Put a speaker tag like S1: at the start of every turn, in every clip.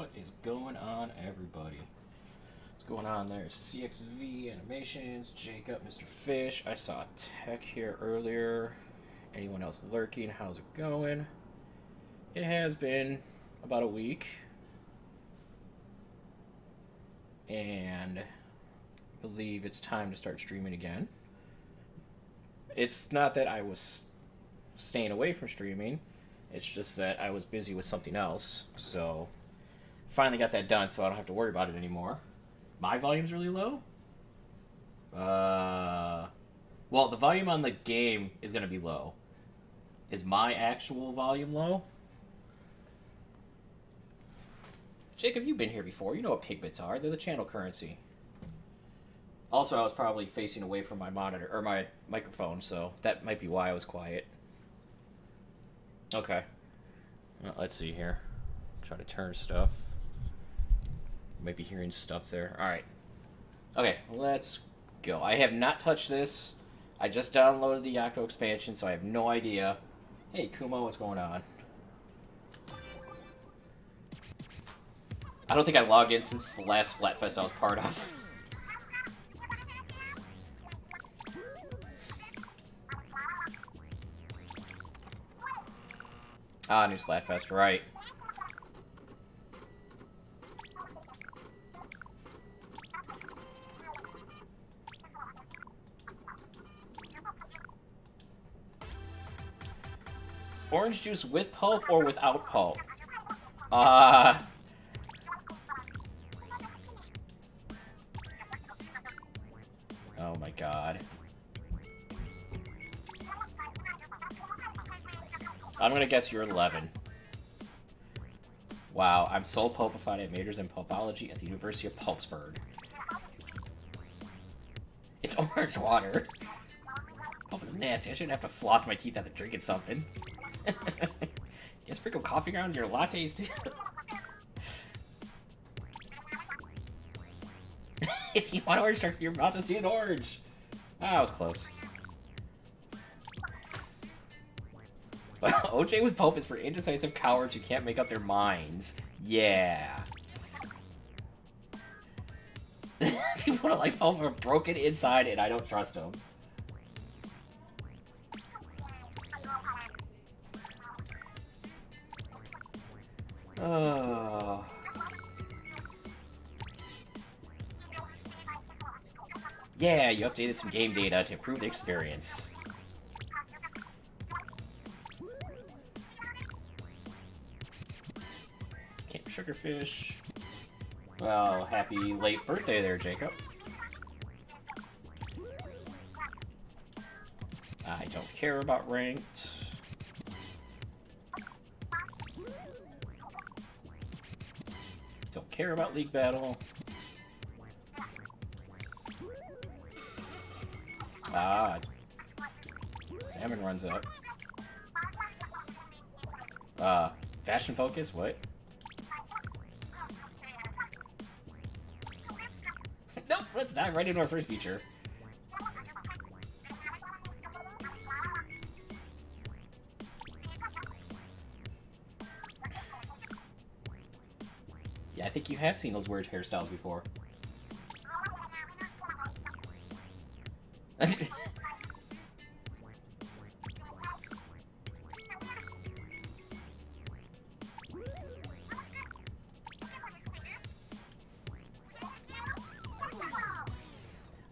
S1: What is going on, everybody? What's going on there? CXV Animations, Jacob, Mr. Fish. I saw Tech here earlier. Anyone else lurking? How's it going? It has been about a week. And I believe it's time to start streaming again. It's not that I was staying away from streaming. It's just that I was busy with something else. So finally got that done so I don't have to worry about it anymore. My volume's really low. Uh well, the volume on the game is going to be low. Is my actual volume low? Jacob, you've been here before. You know what pigbits are. They're the channel currency. Also, I was probably facing away from my monitor or my microphone, so that might be why I was quiet. Okay. Well, let's see here. Try to turn stuff. Might be hearing stuff there. Alright. Okay, let's go. I have not touched this. I just downloaded the Octo expansion, so I have no idea. Hey, Kumo, what's going on? I don't think I logged in since the last Splatfest I was part of. Ah, new Splatfest, right. Orange juice with pulp or without pulp? Uh... Oh my god. I'm gonna guess you're 11. Wow, I'm soul pulpified at majors in pulpology at the University of Pulpsburg. It's orange water. Pulp is nasty. I shouldn't have to floss my teeth after drinking something. you sprinkle coffee in your lattes too? if you want orange, you're about to see an orange. Ah, that was close. OJ with Pope is for indecisive cowards who can't make up their minds. Yeah. People don't like Pope are broken inside and I don't trust them. Yeah, you updated some game data to improve the experience. Camp Triggerfish. Well, happy late birthday there, Jacob. I don't care about ranked. Don't care about League Battle. Ah. Salmon runs up. Uh, fashion focus? What? nope, let's dive right into our first feature. Have seen those weird hairstyles before.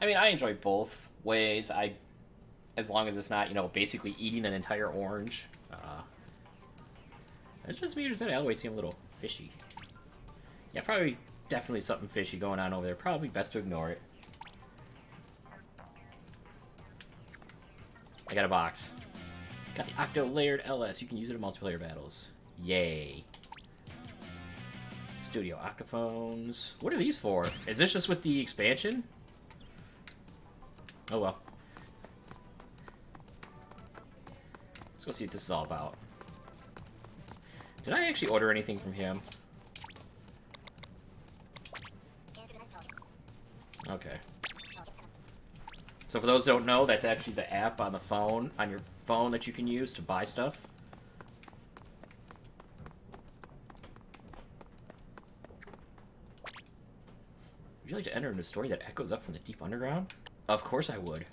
S1: I mean, I enjoy both ways. I, as long as it's not, you know, basically eating an entire orange. Uh, it's just does that always seem a little fishy? Yeah, probably definitely something fishy going on over there. Probably best to ignore it. I got a box. Got the Octo Layered LS. You can use it in multiplayer battles. Yay. Studio Octophones. What are these for? Is this just with the expansion? Oh well. Let's go see what this is all about. Did I actually order anything from him? So for those who don't know, that's actually the app on the phone, on your phone that you can use to buy stuff. Would you like to enter into a story that echoes up from the deep underground? Of course I would.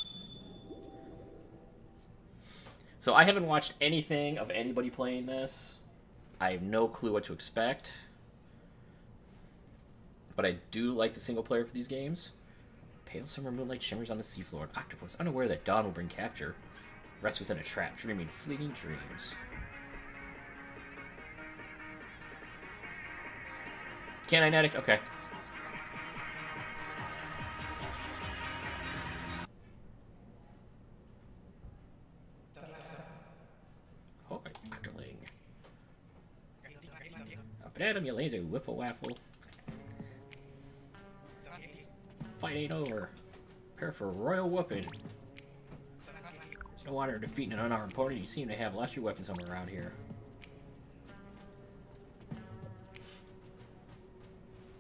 S1: So I haven't watched anything of anybody playing this. I have no clue what to expect. But I do like the single player for these games. Pale summer moonlight shimmers on the seafloor. An octopus, unaware that dawn will bring capture, rests within a trap, dreaming fleeting dreams. Can Canine addict? Okay. Oh, Octoling. Up at him, you lazy whiffle waffle. Ain't over. Prepare for a royal whooping. There's no wonder defeating an unarmed opponent. You seem to have lost your weapons somewhere around here.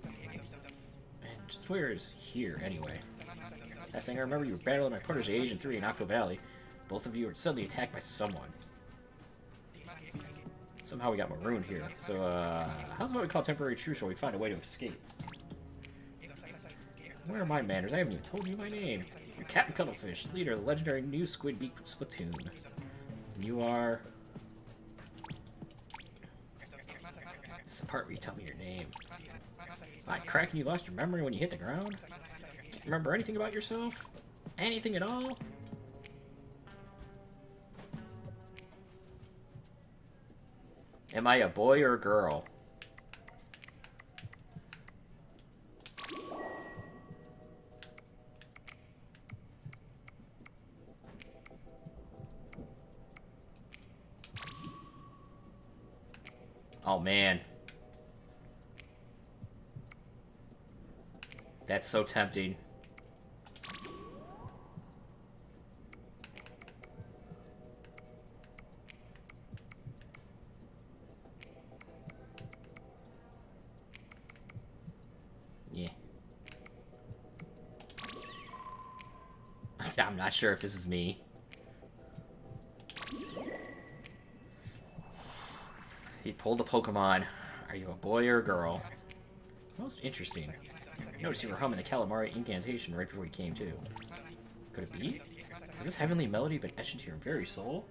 S1: And just where is here, anyway? Last thing I remember, you were battling my protege Agent 3 in Octo Valley. Both of you were suddenly attacked by someone. Somehow we got marooned here. So, uh, how's what we call temporary truce while we find a way to escape? Where are my manners? I haven't even told you my name. You're Captain Cuttlefish, leader of the legendary new Squidbeak Splatoon. You are... This is the part where you tell me your name. Not cracking you lost your memory when you hit the ground? Can't remember anything about yourself? Anything at all? Am I a boy or a girl? Oh man. That's so tempting. Yeah. I'm not sure if this is me. He pulled a Pokemon. Are you a boy or a girl? Most interesting. Notice you were humming the Calamari Inkantation right before you came to. Could it be? Has this heavenly melody been etched into your very soul?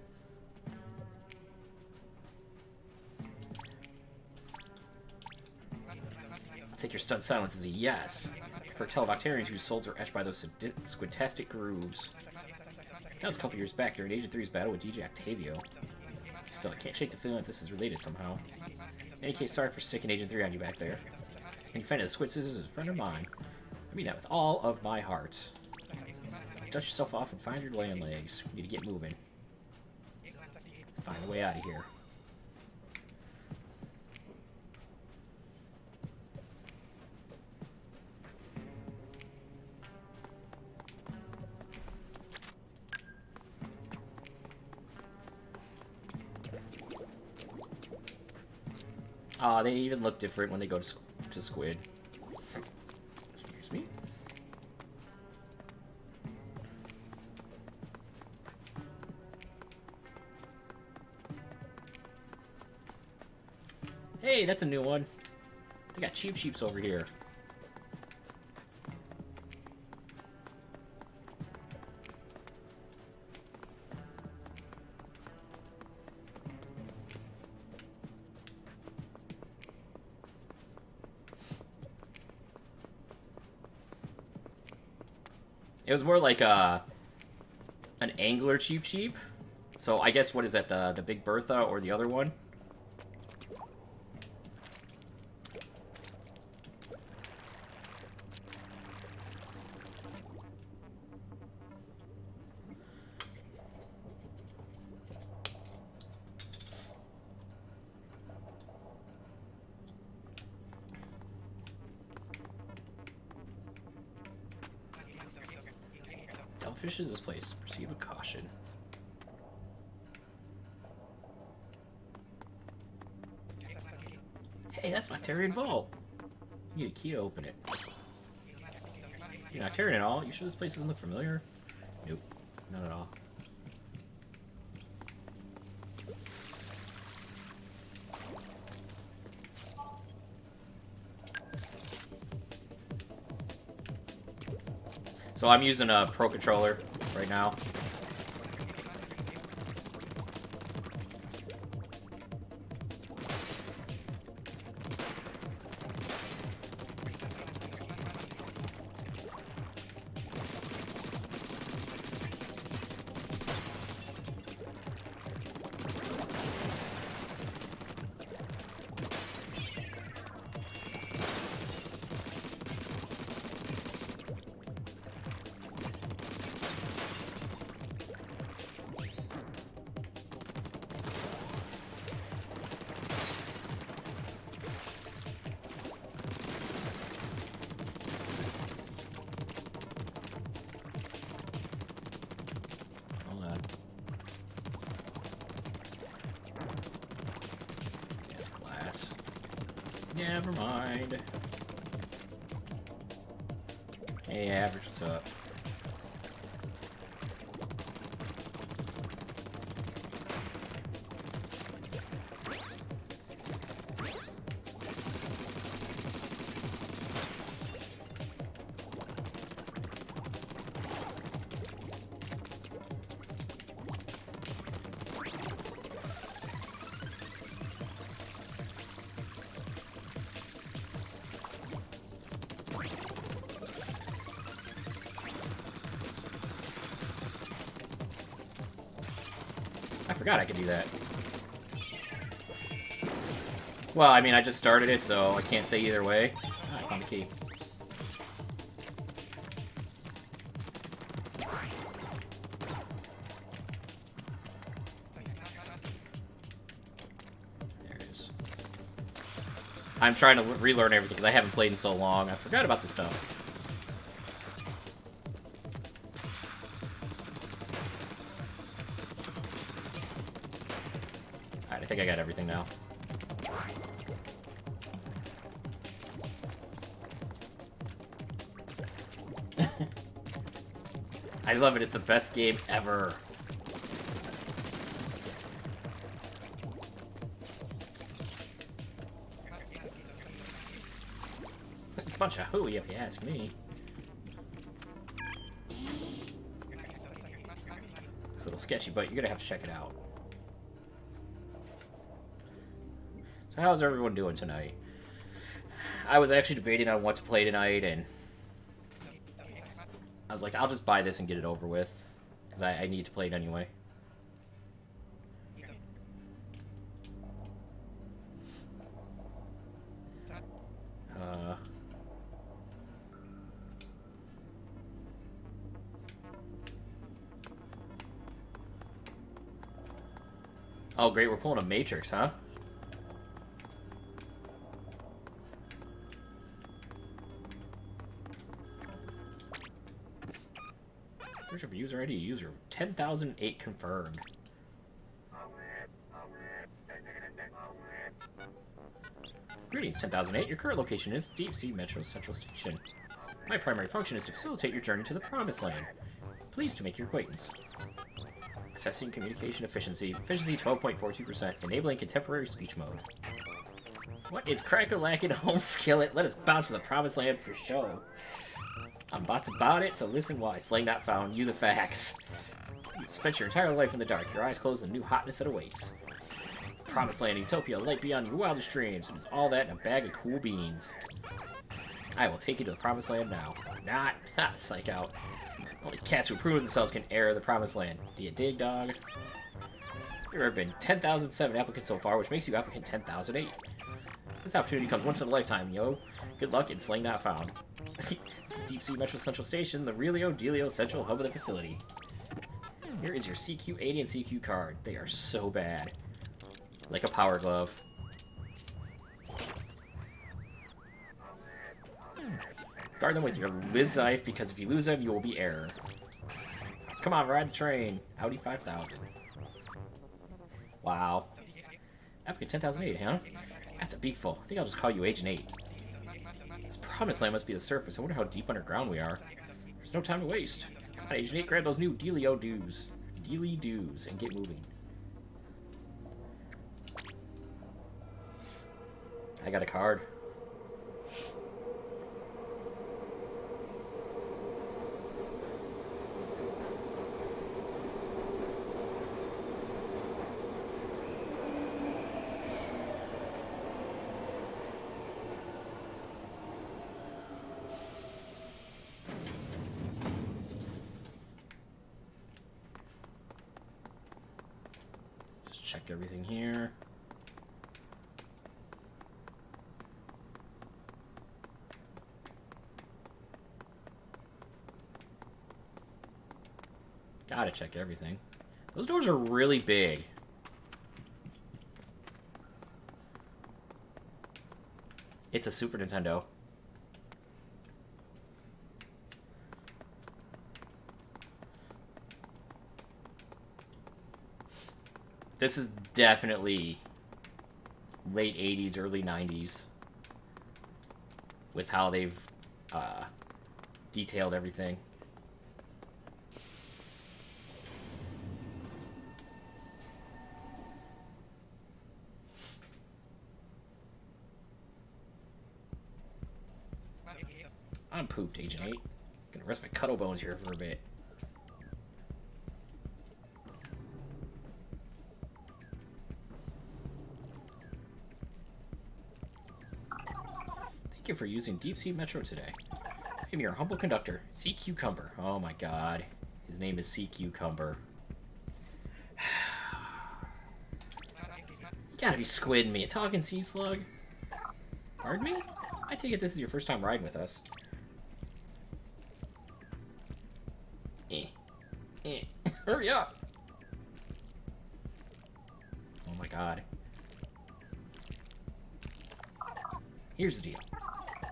S1: I'll take your stunned silence as a yes. For Televoctarians whose souls are etched by those squidtastic grooves. That was a couple years back during Agent 3's battle with DJ Octavio. Still, I can't shake the feeling that this is related somehow. In any case, sorry for sicking Agent 3 on you back there. And you find the Squid Sisters is a friend of mine. I mean that with all of my heart. Dust yourself off and find your land legs. We need to get moving. Find a way out of here. Aw, they even look different when they go to, to Squid. Excuse me? Hey, that's a new one. They got Cheep Cheeps over here. More like a an angler cheap Cheep. So I guess what is that the the Big Bertha or the other one? Noctarian Vault. You need a key to open it. You're not Noctarian at all? You sure this place doesn't look familiar? Nope. Not at all. So I'm using a Pro Controller right now. Well, I mean, I just started it, so I can't say either way. I found a key. There it is. I'm trying to relearn everything because I haven't played in so long. I forgot about this stuff. Alright, I think I got everything now. Love it. It's the best game ever. Bunch of hooey, if you ask me. It's a little sketchy, but you're gonna have to check it out. So how's everyone doing tonight? I was actually debating on what to play tonight, and I was like, I'll just buy this and get it over with, because I, I need to play it anyway. Uh... Oh, great, we're pulling a Matrix, huh? Search of user ID, user 10,008 confirmed. Greetings, 10,008. Your current location is Deep Sea Metro Central Station. My primary function is to facilitate your journey to the Promised Land. Pleased to make your acquaintance. Assessing communication efficiency. Efficiency 12.42%. Enabling contemporary speech mode. What is crack-a-lackin' home skillet? Let us bounce to the Promised Land for show. I'm about to bout it, so listen I slang not found you the facts. You've spent your entire life in the dark, your eyes closed, and new hotness that awaits. Promised Land Utopia, light beyond your wildest dreams. It is all that in a bag of cool beans. I will take you to the Promised Land now. Not, not psych out. Only cats who prove themselves can enter the Promised Land. Do you dig, dog? There have been 10,007 applicants so far, which makes you applicant 10,008. This opportunity comes once in a lifetime, yo. Good luck and slang not found. Is Deep Sea Metro Central Station, the Relio Delio central hub of the facility. Here is your CQ80 and CQ card. They are so bad. Like a power glove. Guard them with your Liz knife, because if you lose them, you will be error. Come on, ride the train. Audi 5000. Wow. Epic 10,008, huh? That's a beakful. I think I'll just call you Agent 8. This promised land must be the surface. I wonder how deep underground we are. There's no time to waste. On, Agent 8, grab those new Delio dues. Dealy dues, and get moving. I got a card. check everything here. Gotta check everything. Those doors are really big. It's a Super Nintendo. This is definitely late 80s, early 90s with how they've uh, detailed everything. Agent 8. Gonna rest my cuddle bones here for a bit. Thank you for using Deep Sea Metro today. I'm your humble conductor, C.Q. Cumber. Oh my god. His name is C.Q. Cumber. you gotta be squidding me. A talking sea slug? Pardon me? I take it this is your first time riding with us. Hurry up! Oh my god. Here's the deal.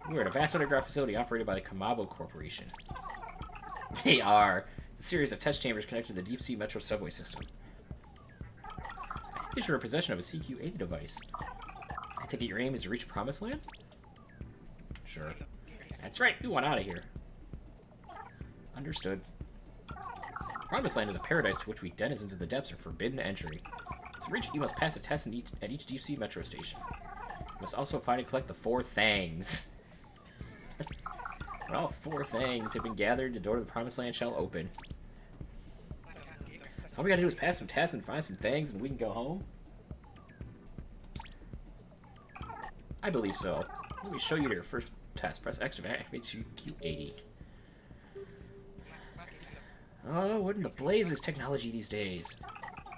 S1: We're at a vast underground facility operated by the Kamabo Corporation. They are a series of test chambers connected to the Deep Sea Metro subway system. I think you're in possession of a CQ-80 device. I take it your aim is to reach Promised Land? Sure. That's right, we want out of here. Understood. Promised Land is a paradise to which we denizens of the depths are forbidden entry. To reach it, you must pass a test each, at each deep sea metro station. You must also find and collect the four things. when all four things have been gathered, the door to the Promised Land shall open. So all we gotta do is pass some tests and find some things, and we can go home? I believe so. Let me show you your first test. Press X to activate Q80. Oh, what in the blazes technology these days?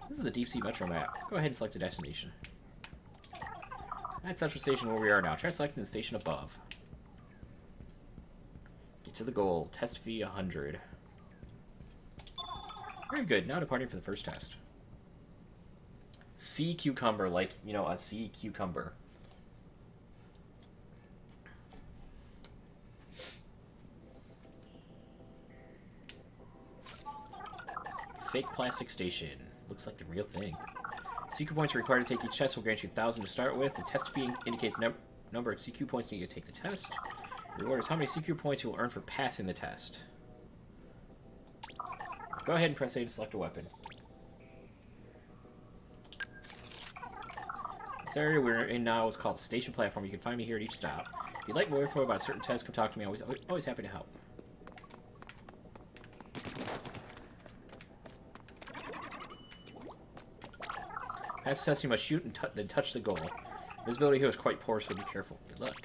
S1: This is the Deep Sea Metro map. Go ahead and select the destination. At Central Station where we are now. Try selecting the station above. Get to the goal. Test fee 100. Very good. Now departing for the first test. Sea cucumber, like, you know, a sea cucumber. Fake plastic station. Looks like the real thing. CQ points are required to take each test will grant you 1,000 to start with. The test fee indicates num number of CQ points needed to take the test. The reward is how many CQ points you will earn for passing the test. Go ahead and press A to select a weapon. This area we're in now is called Station Platform. You can find me here at each stop. If you'd like more info about certain tests, come talk to me. Always, always happy to help. The test, you must shoot and then touch the goal. Visibility here is quite poor, so be careful. Good luck.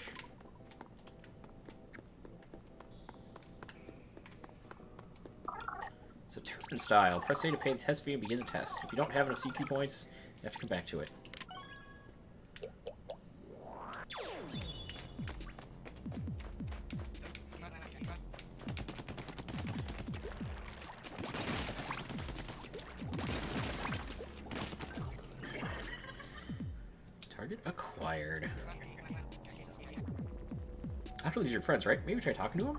S1: It's a turn style. Press A to pay the test fee and begin the test. If you don't have enough CQ points, you have to come back to it. Friends, right? Maybe try talking to him?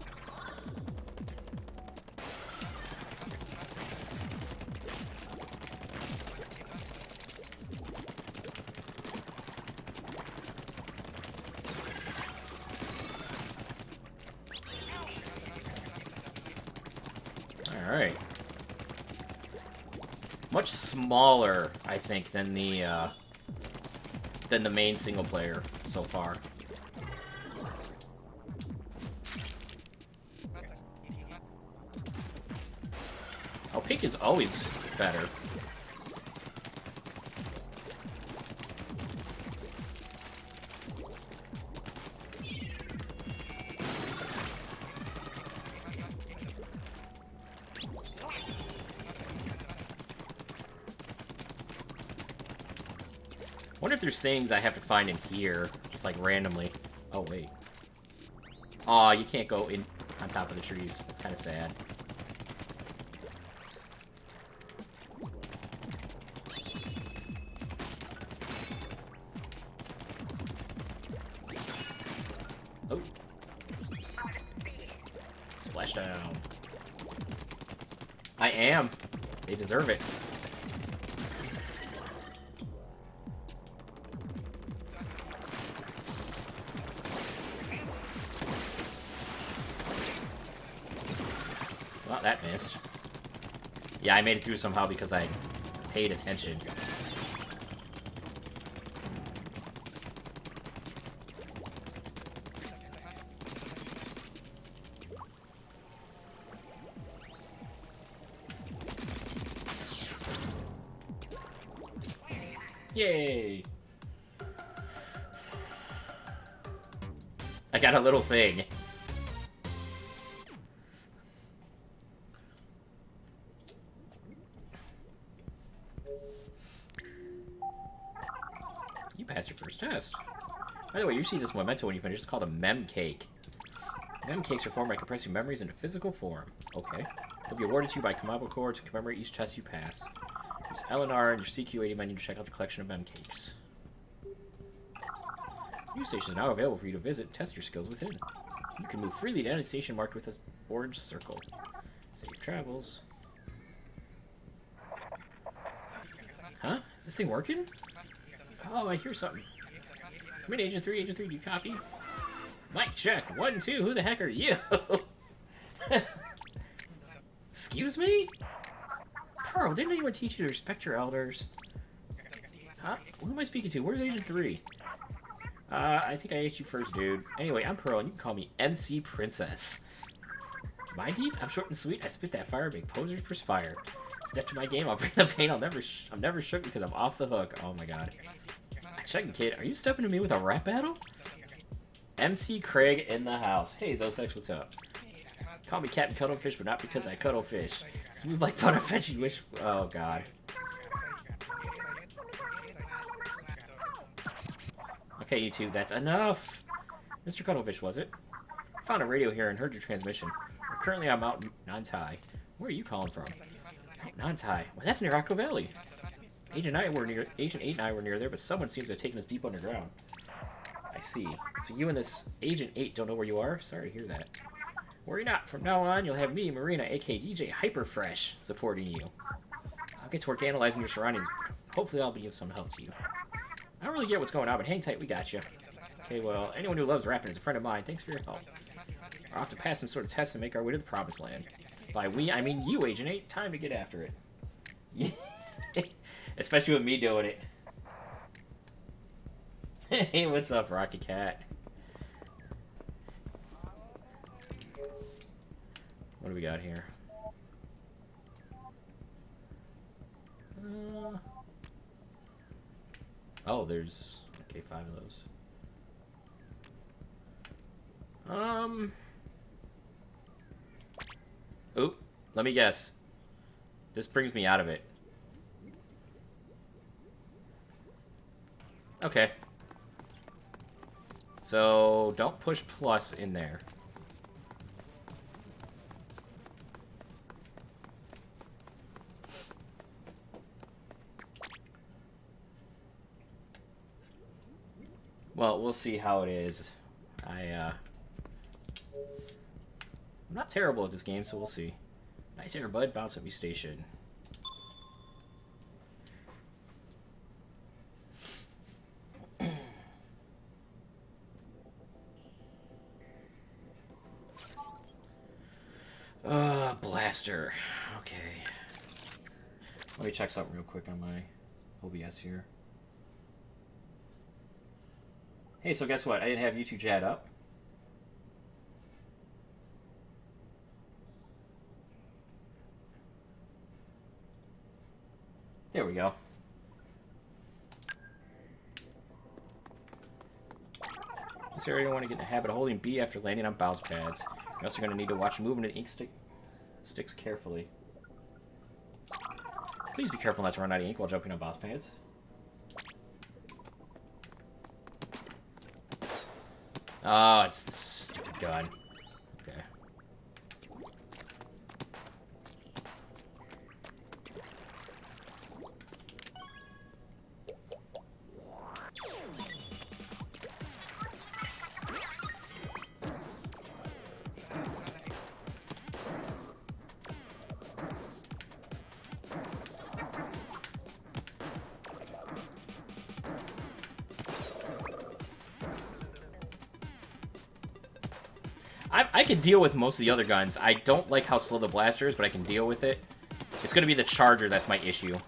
S1: Alright. Much smaller, I think, than the, uh, than the main single player so far. Is always better. wonder if there's things I have to find in here, just like randomly. Oh, wait. Aw, you can't go in on top of the trees. It's kind of sad. Made it through somehow because I paid attention. Yay! I got a little thing. By the way, you see this memento when you finish. It's called a mem cake. Mem cakes are formed by compressing memories into physical form. Okay. They'll be awarded to you by Kamabo Corps to commemorate each test you pass. Use LNR and your CQ80 menu to check out the collection of mem cakes. New station is now available for you to visit test your skills within. You can move freely to any station marked with an orange circle. Safe travels. Huh? Is this thing working? Oh, I hear something. Agent 3, Agent 3, do you copy? Mic check, one, two, who the heck are you? Excuse me? Pearl, didn't anyone teach you to respect your elders? Huh? Who am I speaking to? Where's Agent 3? Uh, I think I ate you first, dude. Anyway, I'm Pearl, and you can call me MC Princess. My deeds? I'm short and sweet. I spit that fire, make posers perspire. Step to my game, I'll bring the pain. I'll never, I'm never shook because I'm off the hook. Oh my god. Checking, kid. Are you stepping to me with a rap battle? MC Craig in the house. Hey, Zosex, what's up? Call me Captain Cuttlefish, but not because I cuttlefish. Smooth like butter, fetchy wish. Oh god. Okay, YouTube, that's enough. Mr. Cuttlefish, was it? Found a radio here and heard your transmission. Currently on Mount Nantai. Where are you calling from? Nantai. Well, that's near Rocco Valley. Agent and I were near. Agent Eight and I were near there, but someone seems to have taken us deep underground. I see. So you and this Agent Eight don't know where you are? Sorry to hear that. Worry not. From now on, you'll have me, Marina, aka DJ Hyperfresh, supporting you. I'll get to work analyzing your surroundings. Hopefully, I'll be of some help to you. I don't really get what's going on, but hang tight, we got you. Okay, well, anyone who loves rapping is a friend of mine. Thanks for your help. We'll have to pass some sort of test and make our way to the promised land. By we, I mean you, Agent 8. Time to get after it. Especially with me doing it. hey, what's up, Rocky Cat? What do we got here? Uh, oh, there's... Okay, five of those. Um... Oop, let me guess. This brings me out of it. Okay. So, don't push plus in there. Well, we'll see how it is. I, uh... I'm not terrible at this game, so we'll see. Nice air, bud. Bounce at me station. Uh, blaster. Okay. Let me check something real quick on my OBS here. Hey, so guess what? I didn't have YouTube chat up. There we go. This area you want to get in the habit of holding B after landing on bounce pads. You're also going to need to watch movement and ink stick sticks carefully. Please be careful not to run out of ink while jumping on bounce pads. Oh, ah, it's the stupid gun. Deal with most of the other guns. I don't like how slow the blaster is, but I can deal with it. It's going to be the charger that's my issue.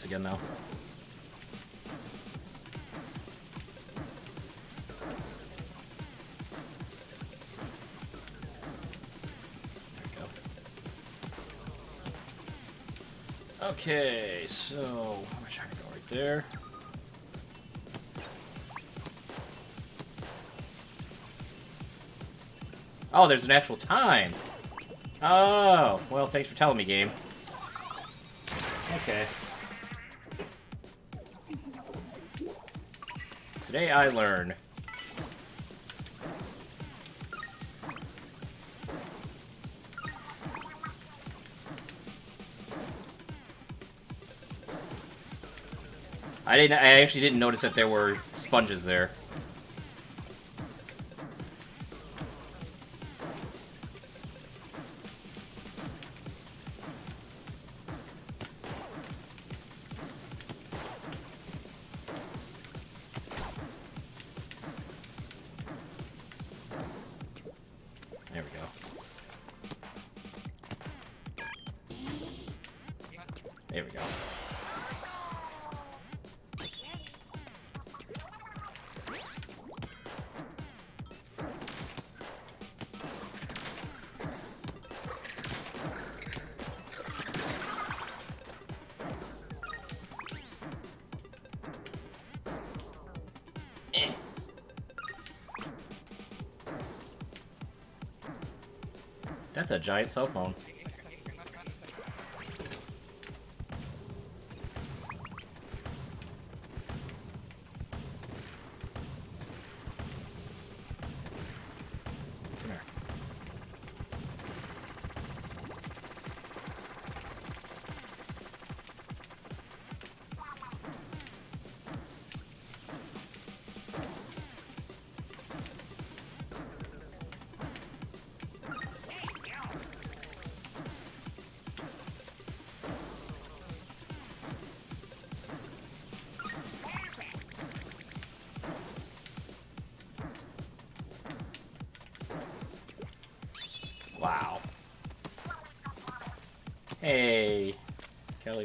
S1: This again, go. Okay, so I'm trying to go right there. Oh, there's an actual time. Oh, well, thanks for telling me, game. Okay. Today I learn. I didn't. I actually didn't notice that there were sponges there. There That's a giant cell phone.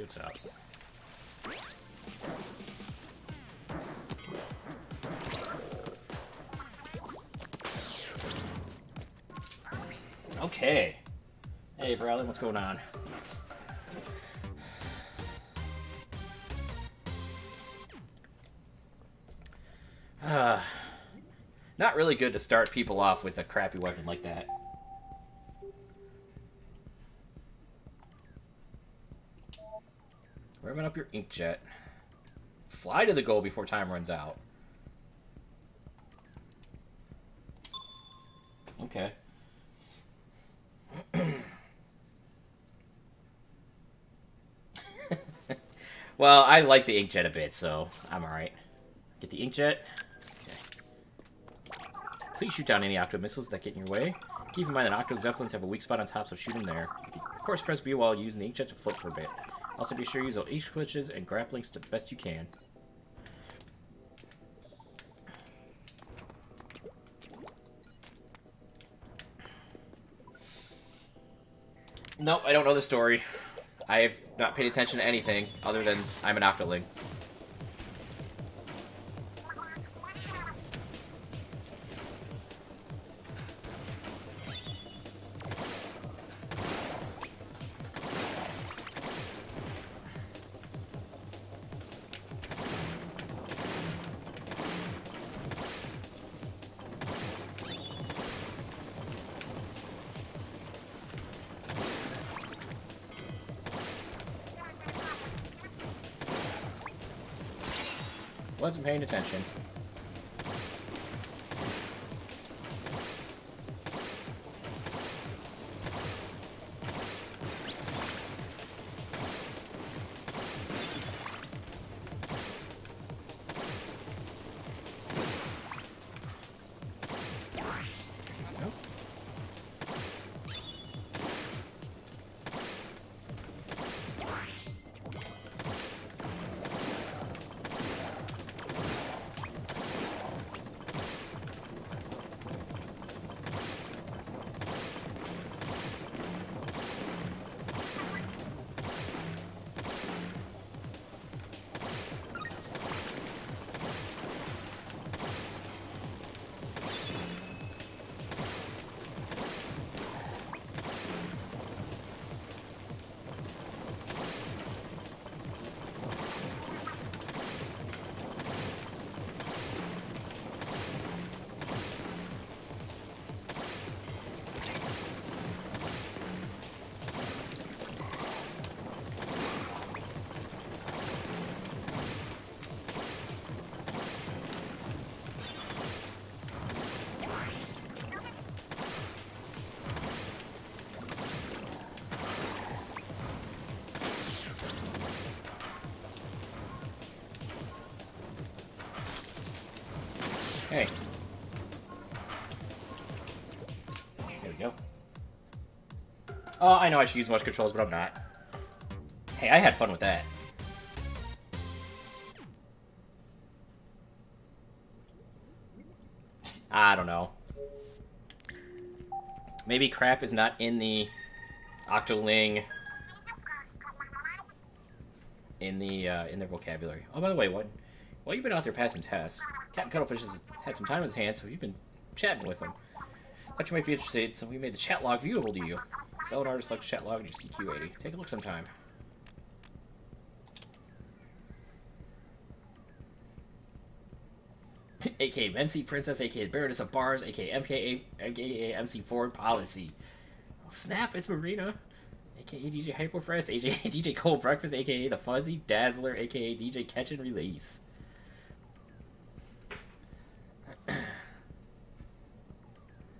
S1: What's up? Okay. Hey, Bradley, what's going on? Uh, not really good to start people off with a crappy weapon like that. Up your inkjet. Fly to the goal before time runs out. Okay. Well, I like the inkjet a bit, so I'm alright. Get the inkjet. Okay. Please shoot down any octo missiles that get in your way. Keep in mind that octo zeppelins have a weak spot on top, so shoot them there. You can, of course, press B while using the inkjet to float for a bit. Also, be sure to use all H switches and grapplinks to the best you can. Nope, I don't know the story. I have not paid attention to anything other than I'm an Octoling. Attention. Oh, I know I should use motion controls, but I'm not. Hey, I had fun with that. I don't know. Maybe crap is not in the Octoling in the uh, in their vocabulary. Oh, by the way, what? While you've been out there passing tests, Captain Cuttlefish has had some time on his hands, so you've been chatting with him. Thought you might be interested, so we made the chat log viewable to you. An artist like chat log in your CQ80. Take a look sometime. aka MC Princess, aka Baroness of Bars, aka MKA, aka MC Foreign Policy. Oh, snap, it's Marina. aka DJ Hyperfresh, aka DJ Cold Breakfast, aka The Fuzzy Dazzler, aka DJ Catch and Release.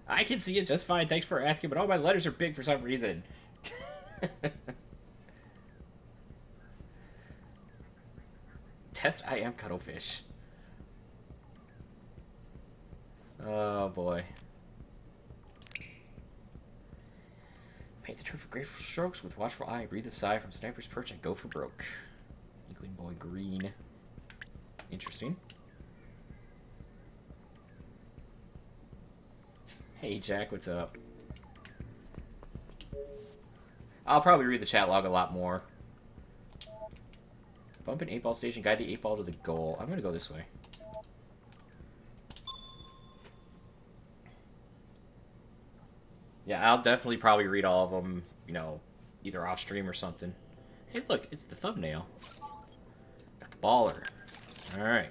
S1: I can see it just fine. Thanks for asking, but all my letters are big for some reason. Test I am cuttlefish. Oh boy. Paint the turf for graceful strokes with watchful eye. Breathe a sigh from sniper's perch and go for broke. Inkling boy green. Interesting. Hey Jack, what's up? I'll probably read the chat log a lot more. Bump an 8-ball station, guide the 8-ball to the goal. I'm gonna go this way. Yeah, I'll definitely probably read all of them, you know, either off stream or something. Hey, look, it's the thumbnail. Got the baller. Alright.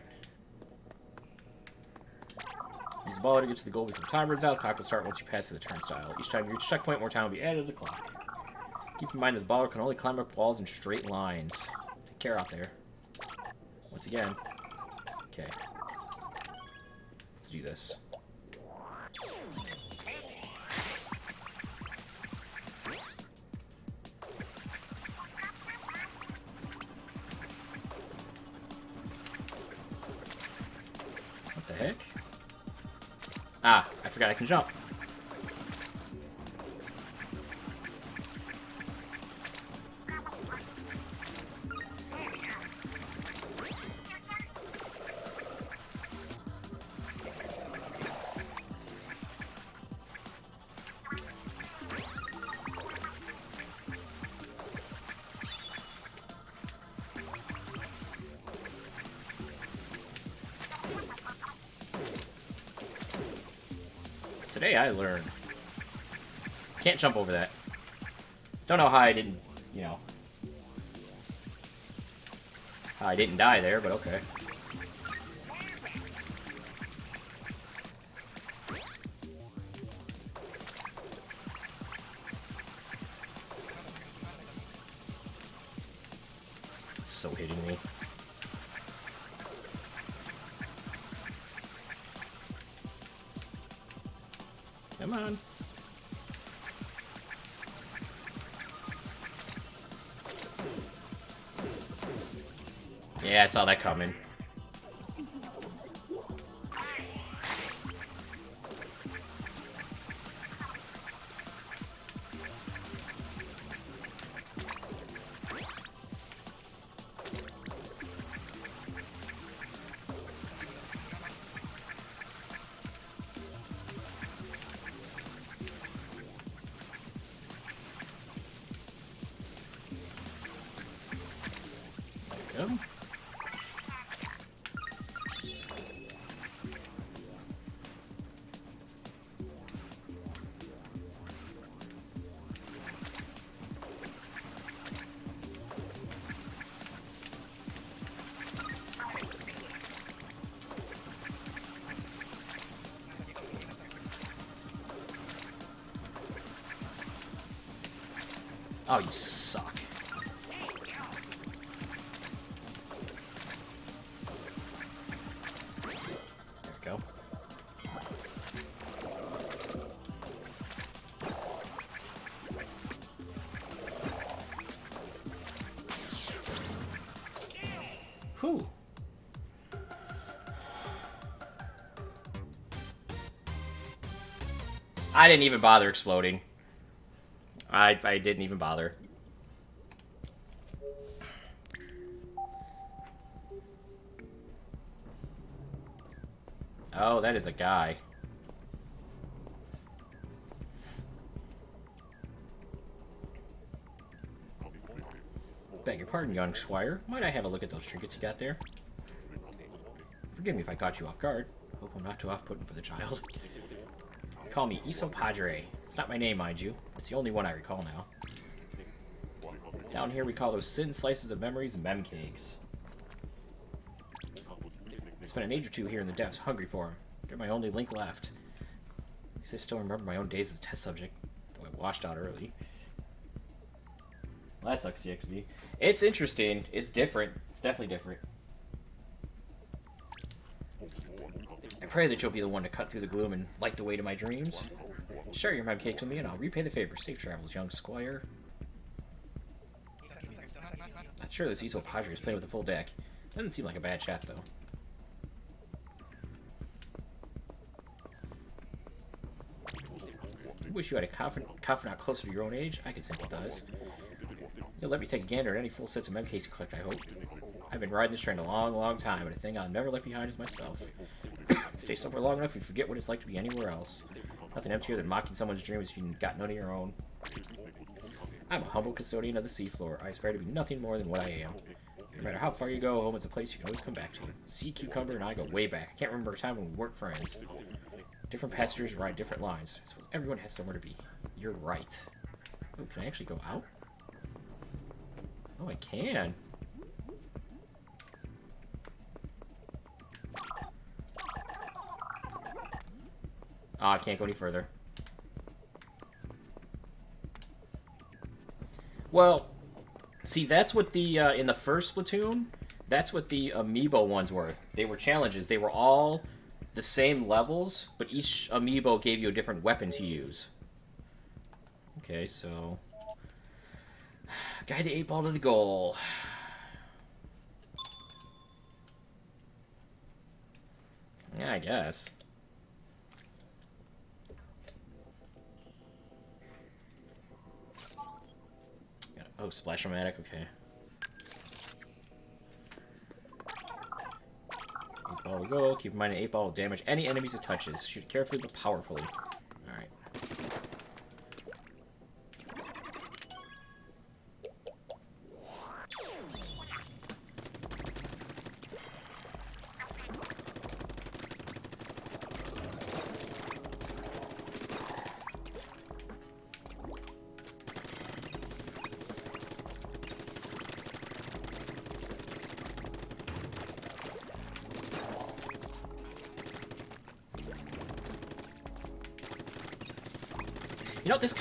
S1: Use the baller to get to the goal before the time runs out. Clock will start once you pass the turnstile. Each time you reach checkpoint, more time will be added to the clock. Keep in mind that the baller can only climb up walls in straight lines. Take care out there. Once again. Okay. Let's do this. Forgot I can jump. Jump over that. Don't know how I didn't, you know. How I didn't die there, but okay. Saw that coming. I didn't even bother exploding. I I didn't even bother. Oh, that is a guy. Beg your pardon, young squire. Might I have a look at those trinkets you got there? Forgive me if I caught you off guard. Hope I'm not too off-putting for the child. Call me Iso Padre. It's not my name, mind you. It's the only one I recall now. Down here, we call those thin slices of memories mem cakes. I spent an age or two here in the depths, hungry for them. They're my only link left. At least I still remember my own days as a test subject, though I washed out early. Well, that sucks, CXV. It's interesting. It's different. It's definitely different. Pray that you'll be the one to cut through the gloom and light the way to my dreams. Share your mem cakes with me, and I'll repay the favor. Safe travels, young squire. Not sure this Iso Padre is playing with a full deck. Doesn't seem like a bad chap, though. Wish you had a confidant, closer to your own age? I could sympathize. You'll let me take a gander at any full sets of mem cakes you collect, I hope. I've been riding this train a long, long time, and a thing I'll never let behind is myself. Stay somewhere long enough, you forget what it's like to be anywhere else. Nothing emptier than mocking someone's dreams if you've got none of your own. I'm a humble custodian of the seafloor. I aspire to be nothing more than what I am. No matter how far you go, home is a place you can always come back to. C.Q. Cumber and I go way back. I can't remember a time when we weren't friends. Different pastures ride different lines. I suppose everyone has somewhere to be. You're right. Oh, can I actually go out? Oh, I can. Oh, I can't go any further. Well, see, that's what the, uh, in the first Splatoon, that's what the amiibo ones were. They were challenges. They were all the same levels, but each amiibo gave you a different weapon to use. Okay, so... Guide the 8 ball to the goal. Yeah, I guess. Oh, Splash-O-Matic, okay. Eight ball we go. Keep in mind eight ball will damage any enemies it touches. Shoot carefully but powerfully.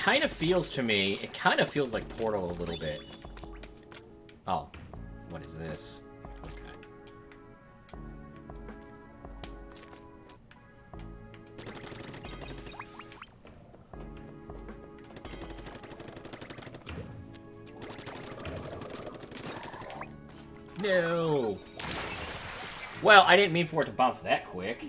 S1: Kind of feels to me, it kind of feels like Portal a little bit. Oh, what is this? Okay. No! Well, I didn't mean for it to bounce that quick.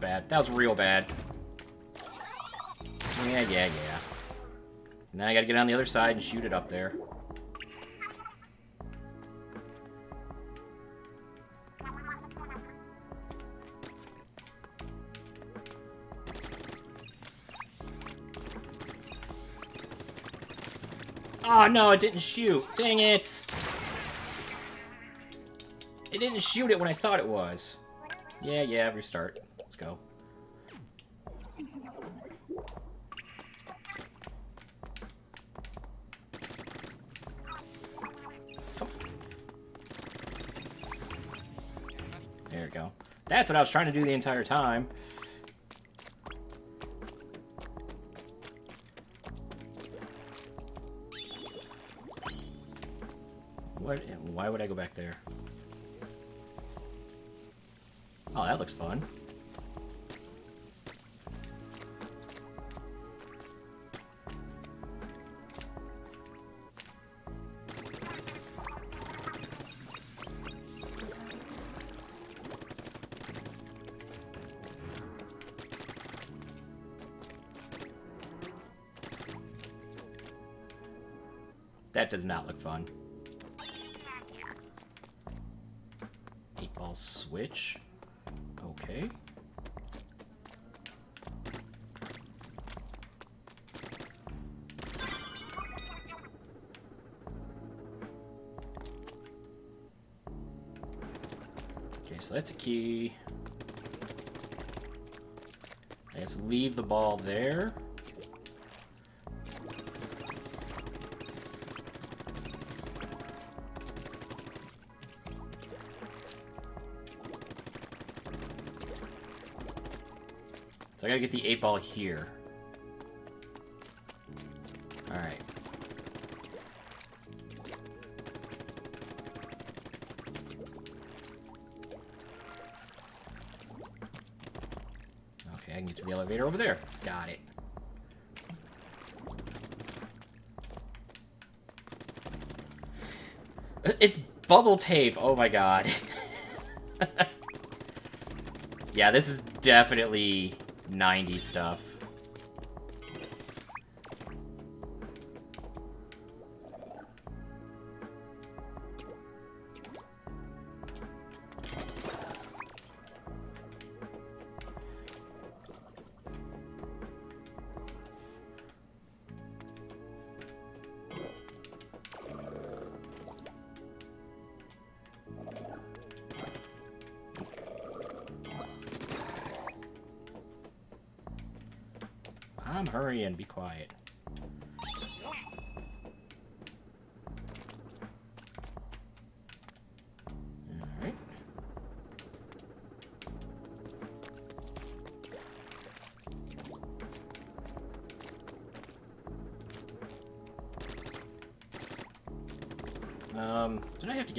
S1: Bad. That was real bad. Yeah, yeah, yeah. Now I gotta get on the other side and shoot it up there. Oh no, it didn't shoot. Dang it. It didn't shoot it when I thought it was. Yeah, yeah, restart. Go. There we go. That's what I was trying to do the entire time. What? Why would I go back there? Oh, that looks fun. Does not look fun. Eight ball switch. Okay. Okay, so that's a key. Let's leave the ball there. Gotta get the eight ball here. Alright. Okay, I can get to the elevator over there. Got it. It's bubble tape! Oh my god. yeah, this is definitely 90 stuff.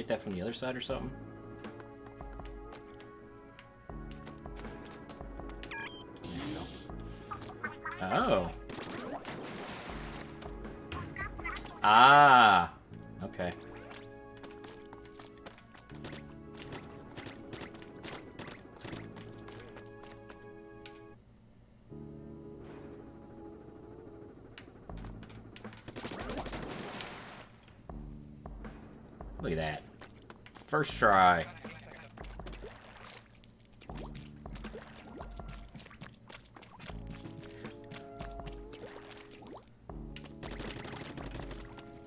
S1: Get that from the other side or something? First try.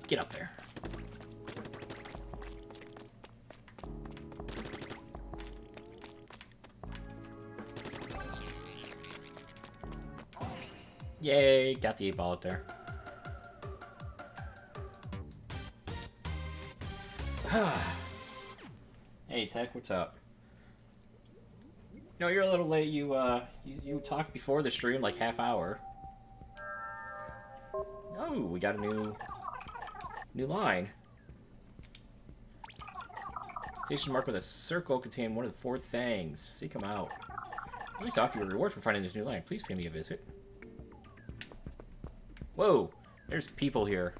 S1: Get up there. Yay, got the 8 ball up there. What's up? No, you're a little late. You, uh, you, you talked before the stream, like half hour. Oh, we got a new New line. Station marked with a circle containing one of the four things. Seek them out. I'd to offer you a reward for finding this new line. Please pay me a visit. Whoa! There's people here.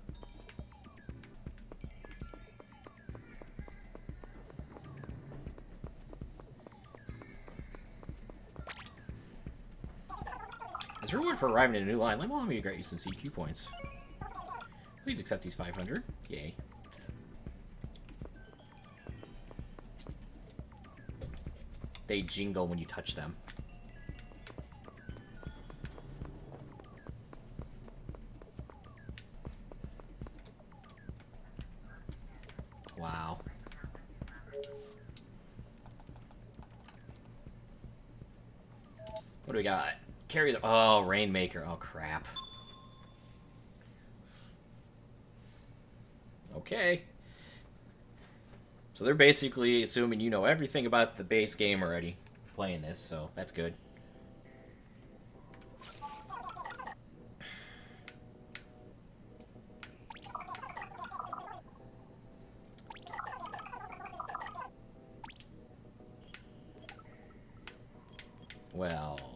S1: Arriving at a new line, let me grant you some CQ points. Please accept these 500. Yay. They jingle when you touch them. Carry the... Oh, Rainmaker. Oh, crap. Okay. So they're basically assuming you know everything about the base game already playing this, so that's good. Well...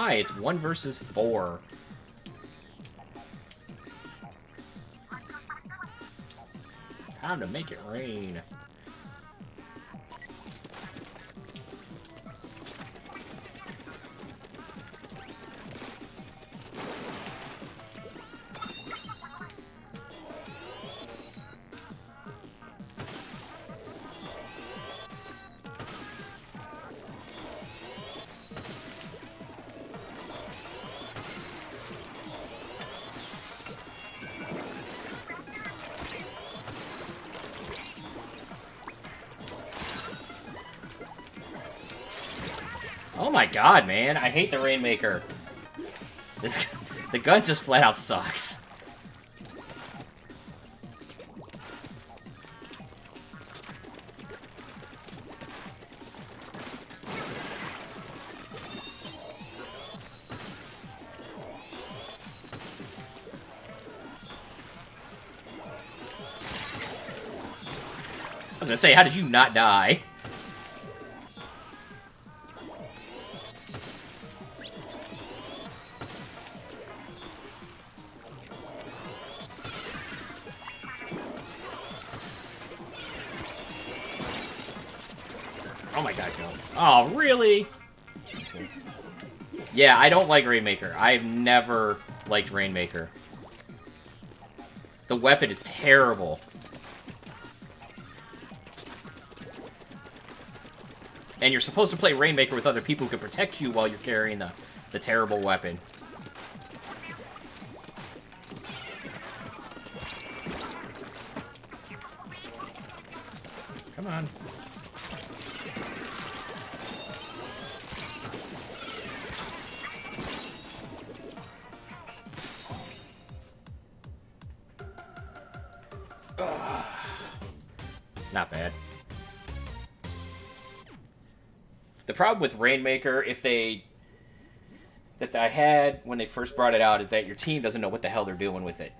S1: Oh, hi, it's one versus four. Time to make it rain. God, man. I hate the Rainmaker. This, the gun just flat out sucks. I was gonna say, how did you not die? I don't like Rainmaker. I've never liked Rainmaker. The weapon is terrible. And you're supposed to play Rainmaker with other people who can protect you while you're carrying the, the terrible weapon. Problem with Rainmaker, if they that I had when they first brought it out, is that your team doesn't know what the hell they're doing with it.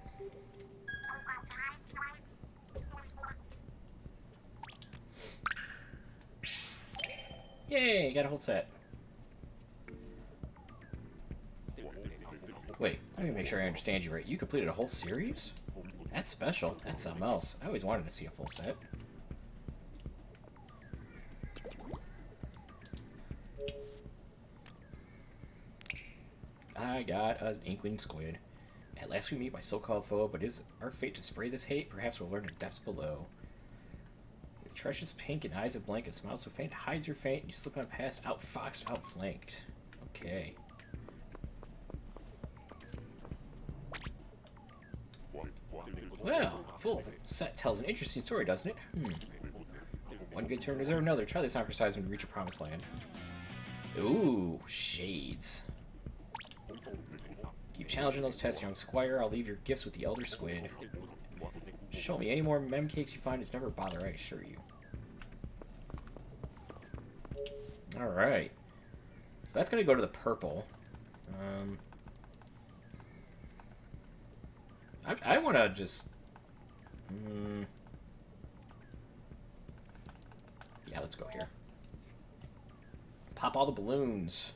S1: Yay, got a whole set. Wait, let me make sure I understand you right. You completed a whole series? That's special. That's something else. I always wanted to see a full set. I an inkling squid. At last we meet my so-called foe, but is our fate to spray this hate? Perhaps we'll learn the depths below. Your treacherous pink and eyes of blank, a smile so faint hides your faint. You slip on past, outfoxed, outflanked. Okay. Well, full set tells an interesting story, doesn't it? Hmm. One good turn deserves another. Try this on for size when you reach a promised land. Ooh, shades. Challenging those tests, young squire. I'll leave your gifts with the elder squid. Show me any more mem cakes you find. It's never bother, I assure you. Alright. So that's going to go to the purple. Um, I, I want to just... Mm, yeah, let's go here. Pop all the balloons.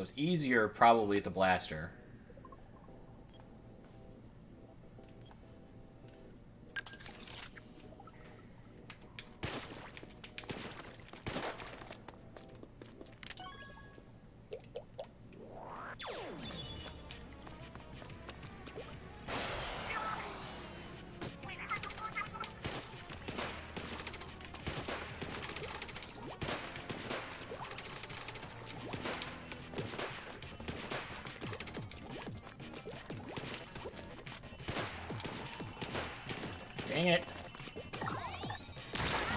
S1: So it's easier probably at the blaster.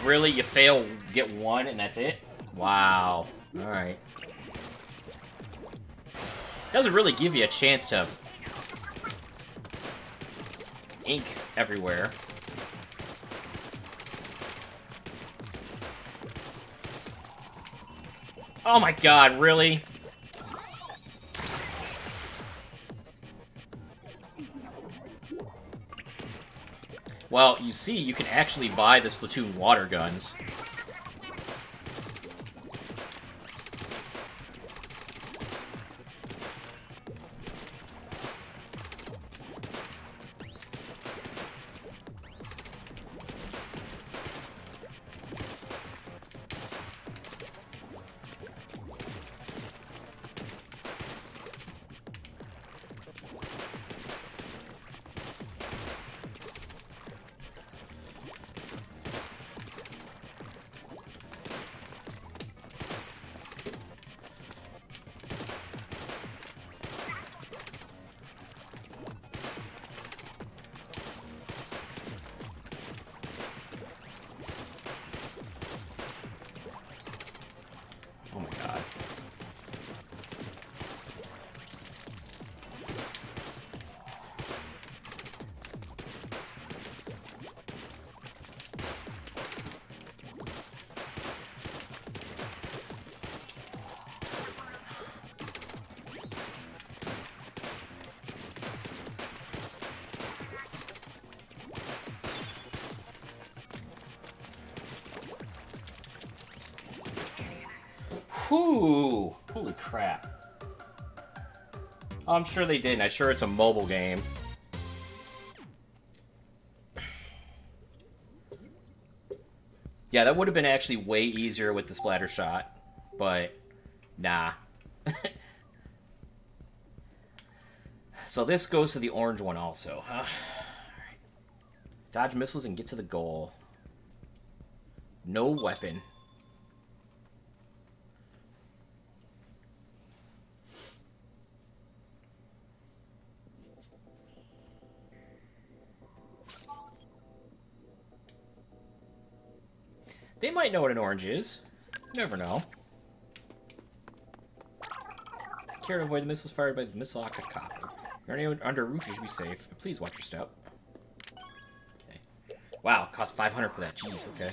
S1: Really? You fail, get one, and that's it? Wow. Alright. Doesn't really give you a chance to ink everywhere. Oh my god, really? Well, you see, you can actually buy the Splatoon water guns. Oh, I'm sure they didn't. I'm sure it's a mobile game. Yeah, that would have been actually way easier with the splatter shot, but nah. so this goes to the orange one also. Huh? Dodge missiles and get to the goal. No weapon. They might know what an orange is. You never know. Care to avoid the missiles fired by the missile octocopter. You're under roof, you should be safe. Please watch your step. Okay. Wow, cost 500 for that. Jeez, okay.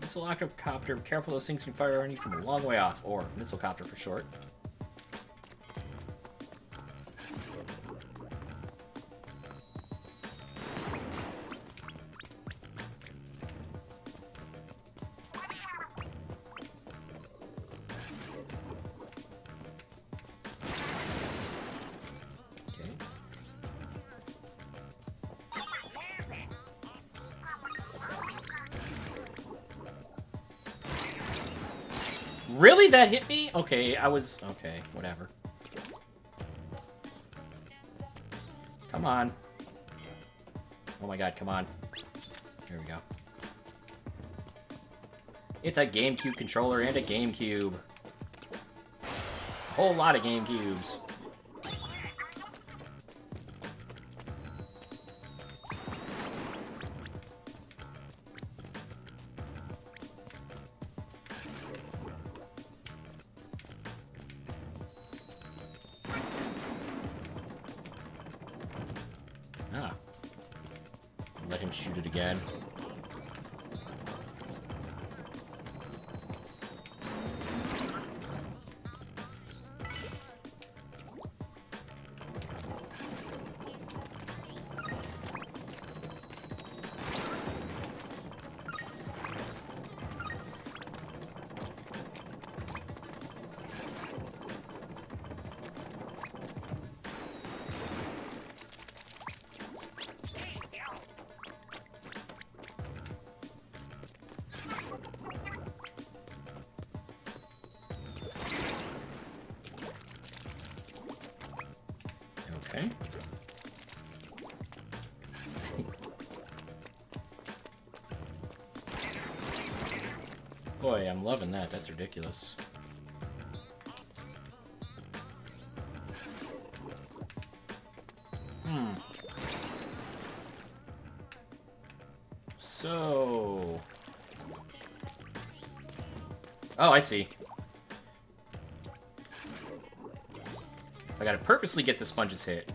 S1: Missile octocopter, careful those things can fire on you from a long way off, or missile copter for short. Okay, I was... Okay, whatever. Come on. Oh my god, come on. Here we go. It's a GameCube controller and a GameCube. A whole lot of GameCubes. Loving that. That's ridiculous. Hmm. So... Oh, I see. So I gotta purposely get the sponges hit.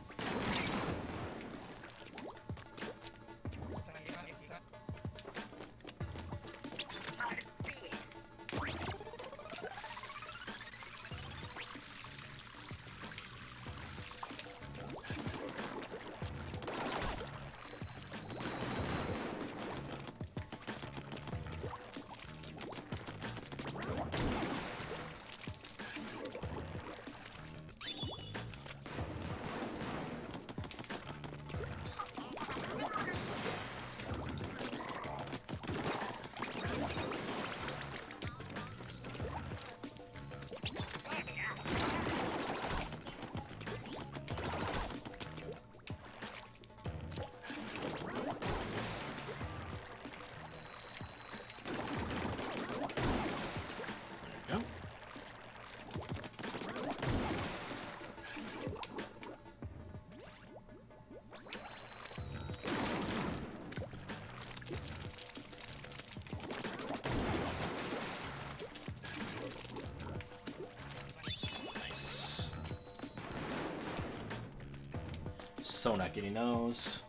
S1: Getting those.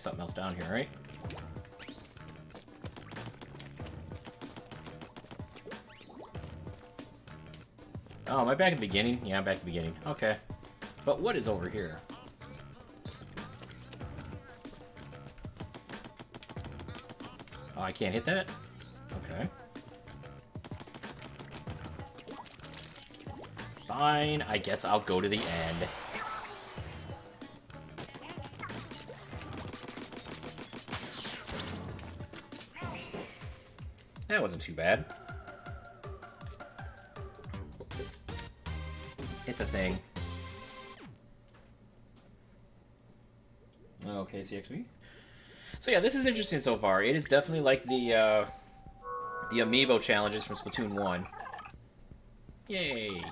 S1: Be something else down here, right? Oh, am I back at the beginning? Yeah, I'm back at the beginning. Okay. But what is over here? Oh, I can't hit that? Okay. Fine, I guess I'll go to the end. Wasn't too bad. It's a thing. Okay, CXV. So yeah, this is interesting so far. It is definitely like the uh, the amiibo challenges from Splatoon 1. Yay!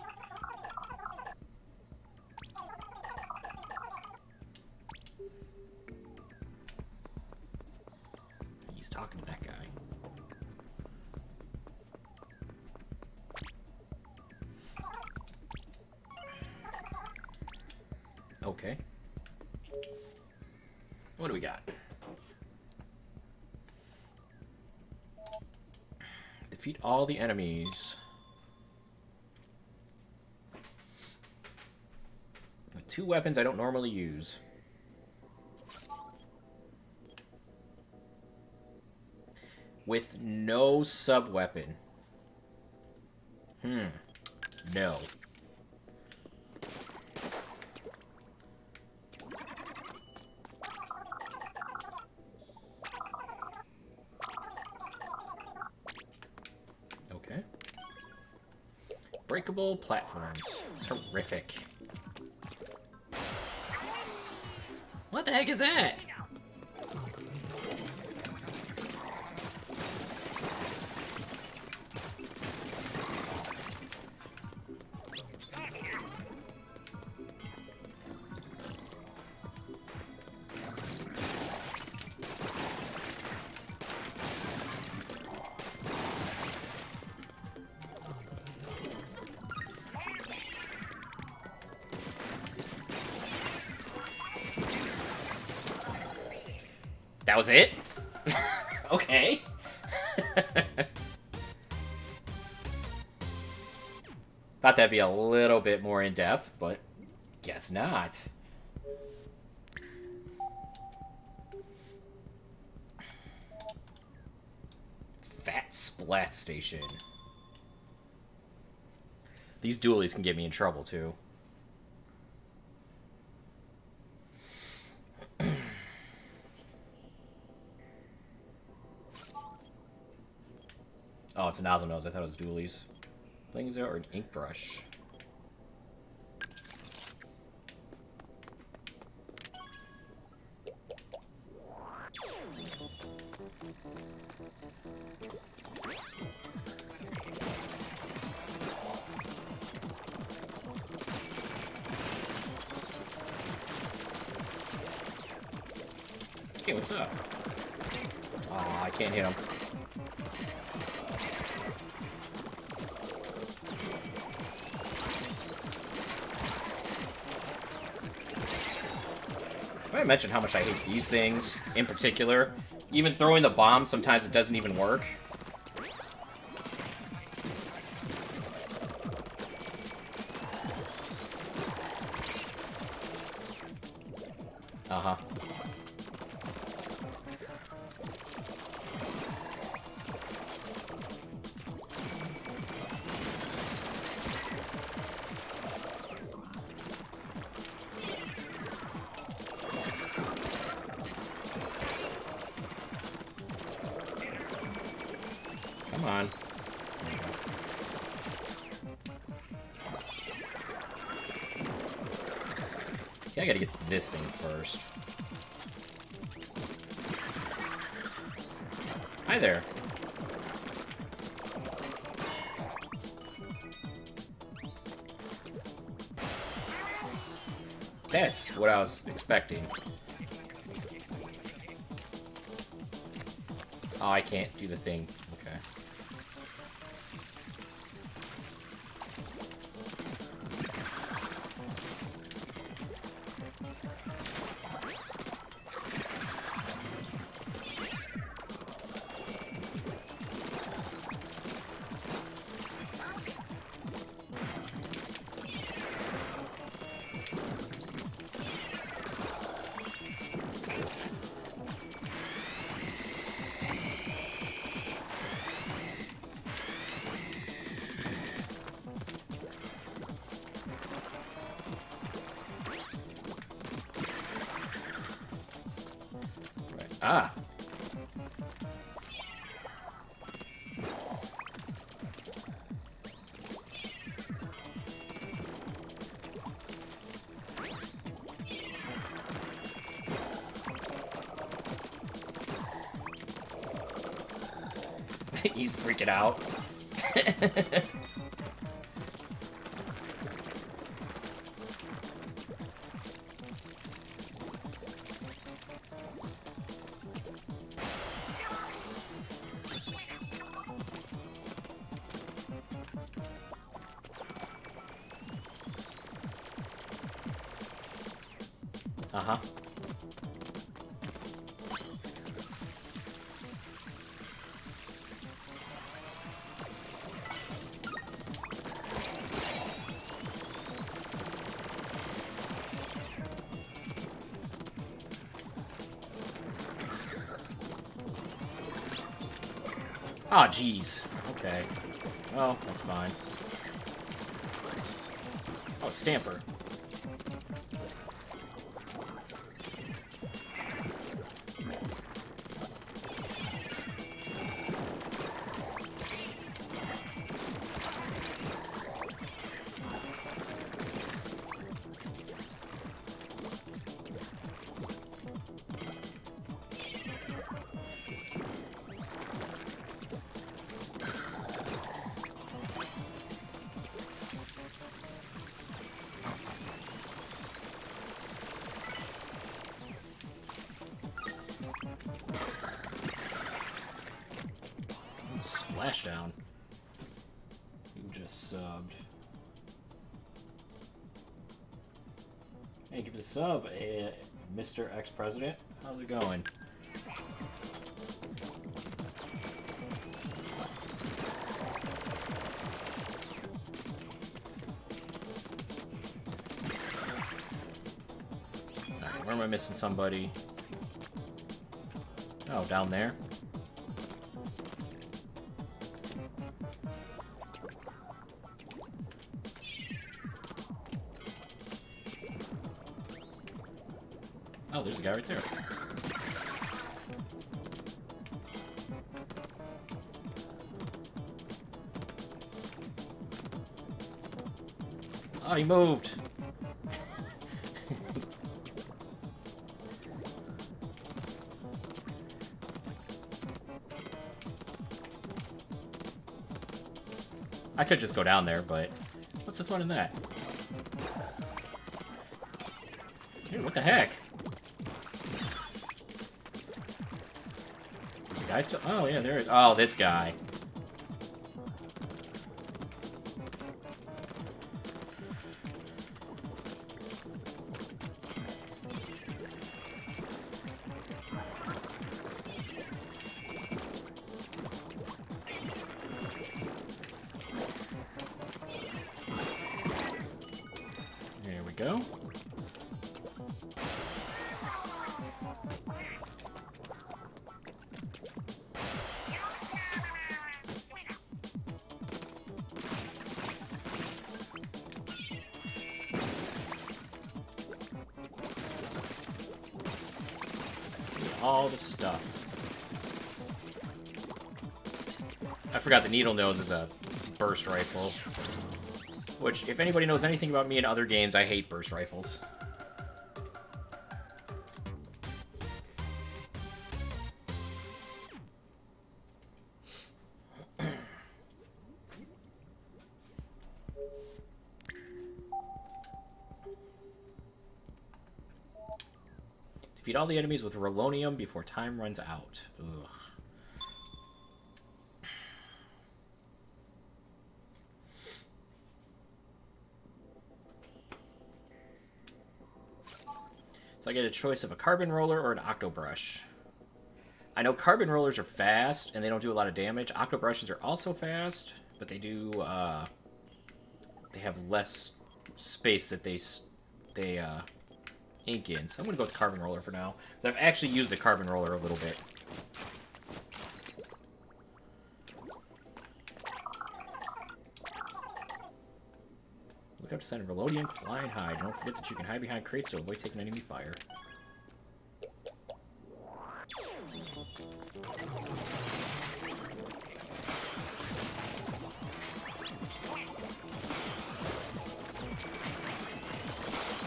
S1: All the enemies. Two weapons I don't normally use. With no sub-weapon. Platforms. Terrific. What the heck is that? Was it? okay. Thought that'd be a little bit more in-depth, but guess not. Fat Splat Station. These dualies can get me in trouble, too. Nose. I thought it was dualies. Playing there or an I mention how much I hate these things in particular. Even throwing the bomb, sometimes it doesn't even work. expecting. Oh, I can't do the thing. Okay. Freaking out. jeez. Okay. Well, that's fine. Oh, Stamper. Mr. Ex-President. How's it going? Where am I missing somebody? Oh, down there. Oh, there's a guy right there. Oh, he moved. I could just go down there, but what's the fun in that? Dude, what the heck? Guy still? Oh, yeah, there is. Oh, this guy. The needle nose is a burst rifle. Which, if anybody knows anything about me in other games, I hate burst rifles. Defeat all the enemies with Rolonium before time runs out. Ugh. So I get a choice of a carbon roller or an octo brush. I know carbon rollers are fast and they don't do a lot of damage. Octo brushes are also fast, but they do uh, they have less space that they they uh, ink in. So I'm gonna go with carbon roller for now. I've actually used the carbon roller a little bit. Look up to center Velodian, fly and hide. Don't forget that you can hide behind crates to avoid taking enemy fire.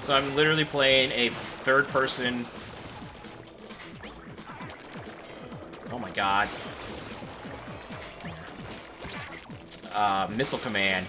S1: So I'm literally playing a third person... Oh my god. Uh, Missile Command.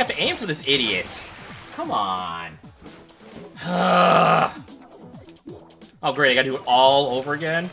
S1: Have to aim for this idiot? Come on. oh, great. I gotta do it all over again?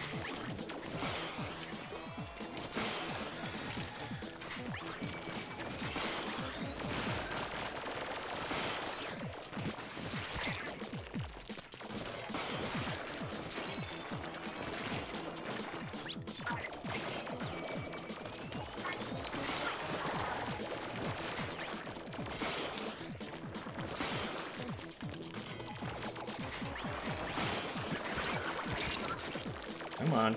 S1: On.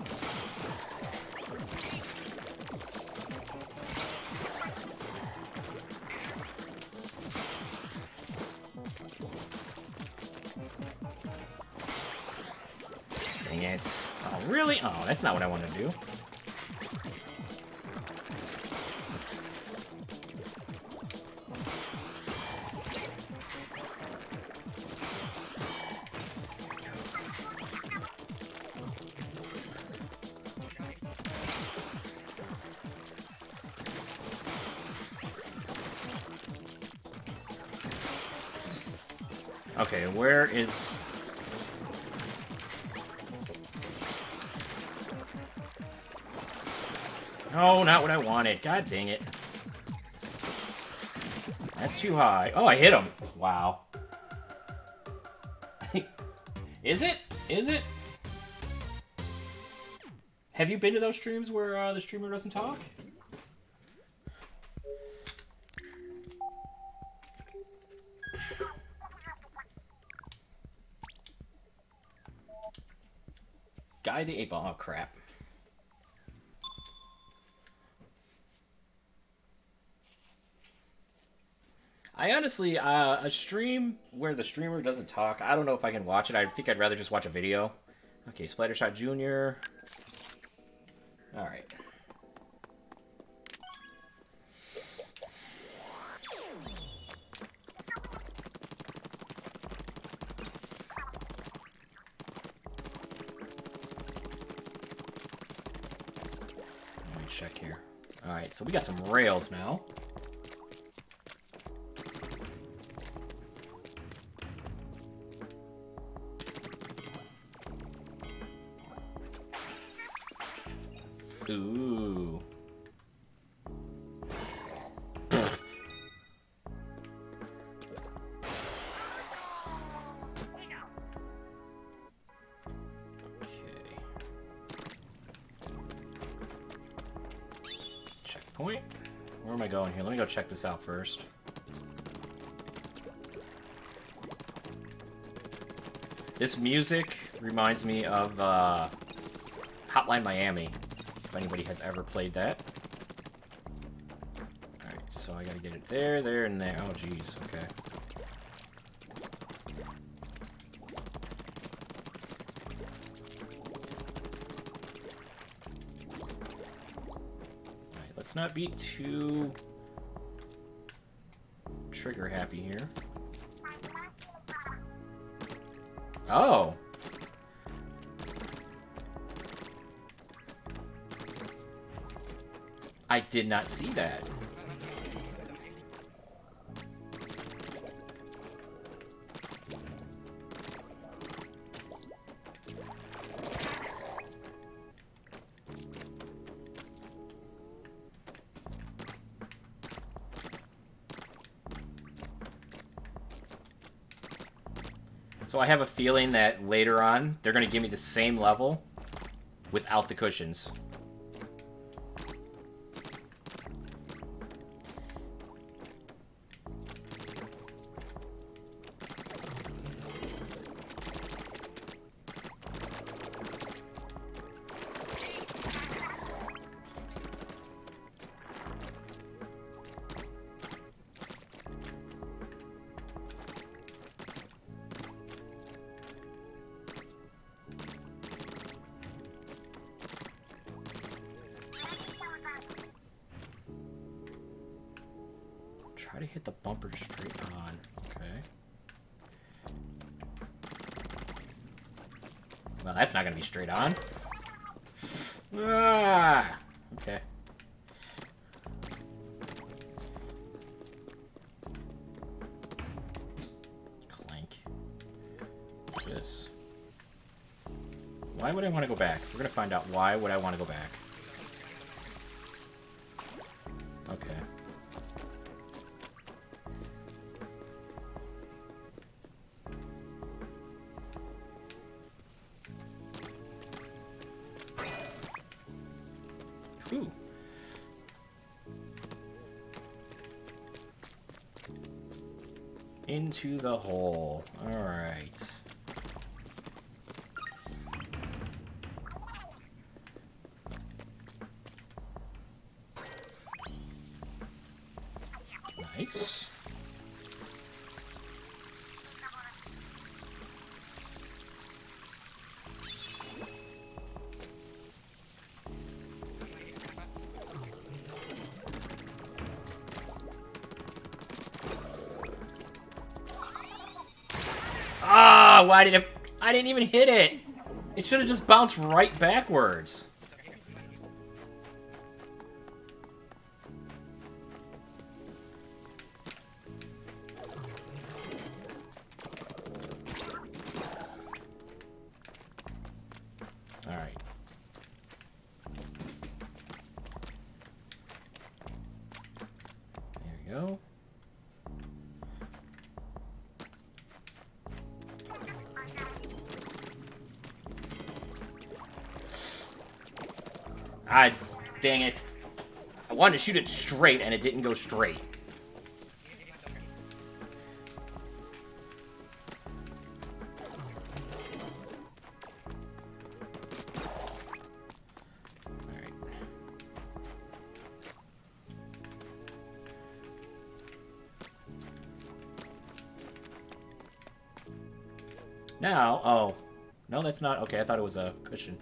S1: Dang it. Oh, really? Oh, that's not what I want to do. God dang it. That's too high. Oh, I hit him. Wow. Is it? Is it? Have you been to those streams where uh, the streamer doesn't talk? Guy the 8 ball. Oh, crap. I honestly, uh, a stream where the streamer doesn't talk, I don't know if I can watch it. I think I'd rather just watch a video. Okay, Splattershot Jr. Alright. check here. Alright, so we got some rails now. Check this out first. This music reminds me of uh, Hotline Miami, if anybody has ever played that. Alright, so I gotta get it there, there, and there. Oh, jeez, okay. Alright, let's not be too trigger happy here. Oh. I did not see that. I have a feeling that later on, they're going to give me the same level without the cushions. Be straight on. Ah! Okay. Clank. What's this? Why would I want to go back? We're going to find out why would I want to go back. Ooh. Into the hole. Alright. Why did it? I didn't even hit it. It should have just bounced right backwards. Wanted to shoot it straight, and it didn't go straight. Now, oh. No, that's not. Okay, I thought it was a cushion.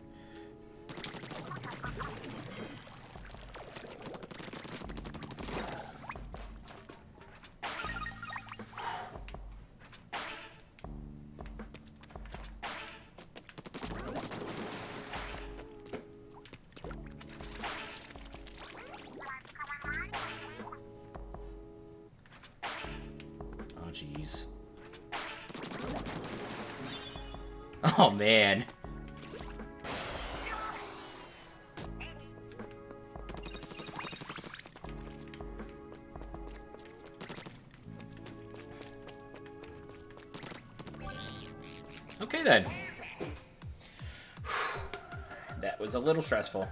S1: Stressful.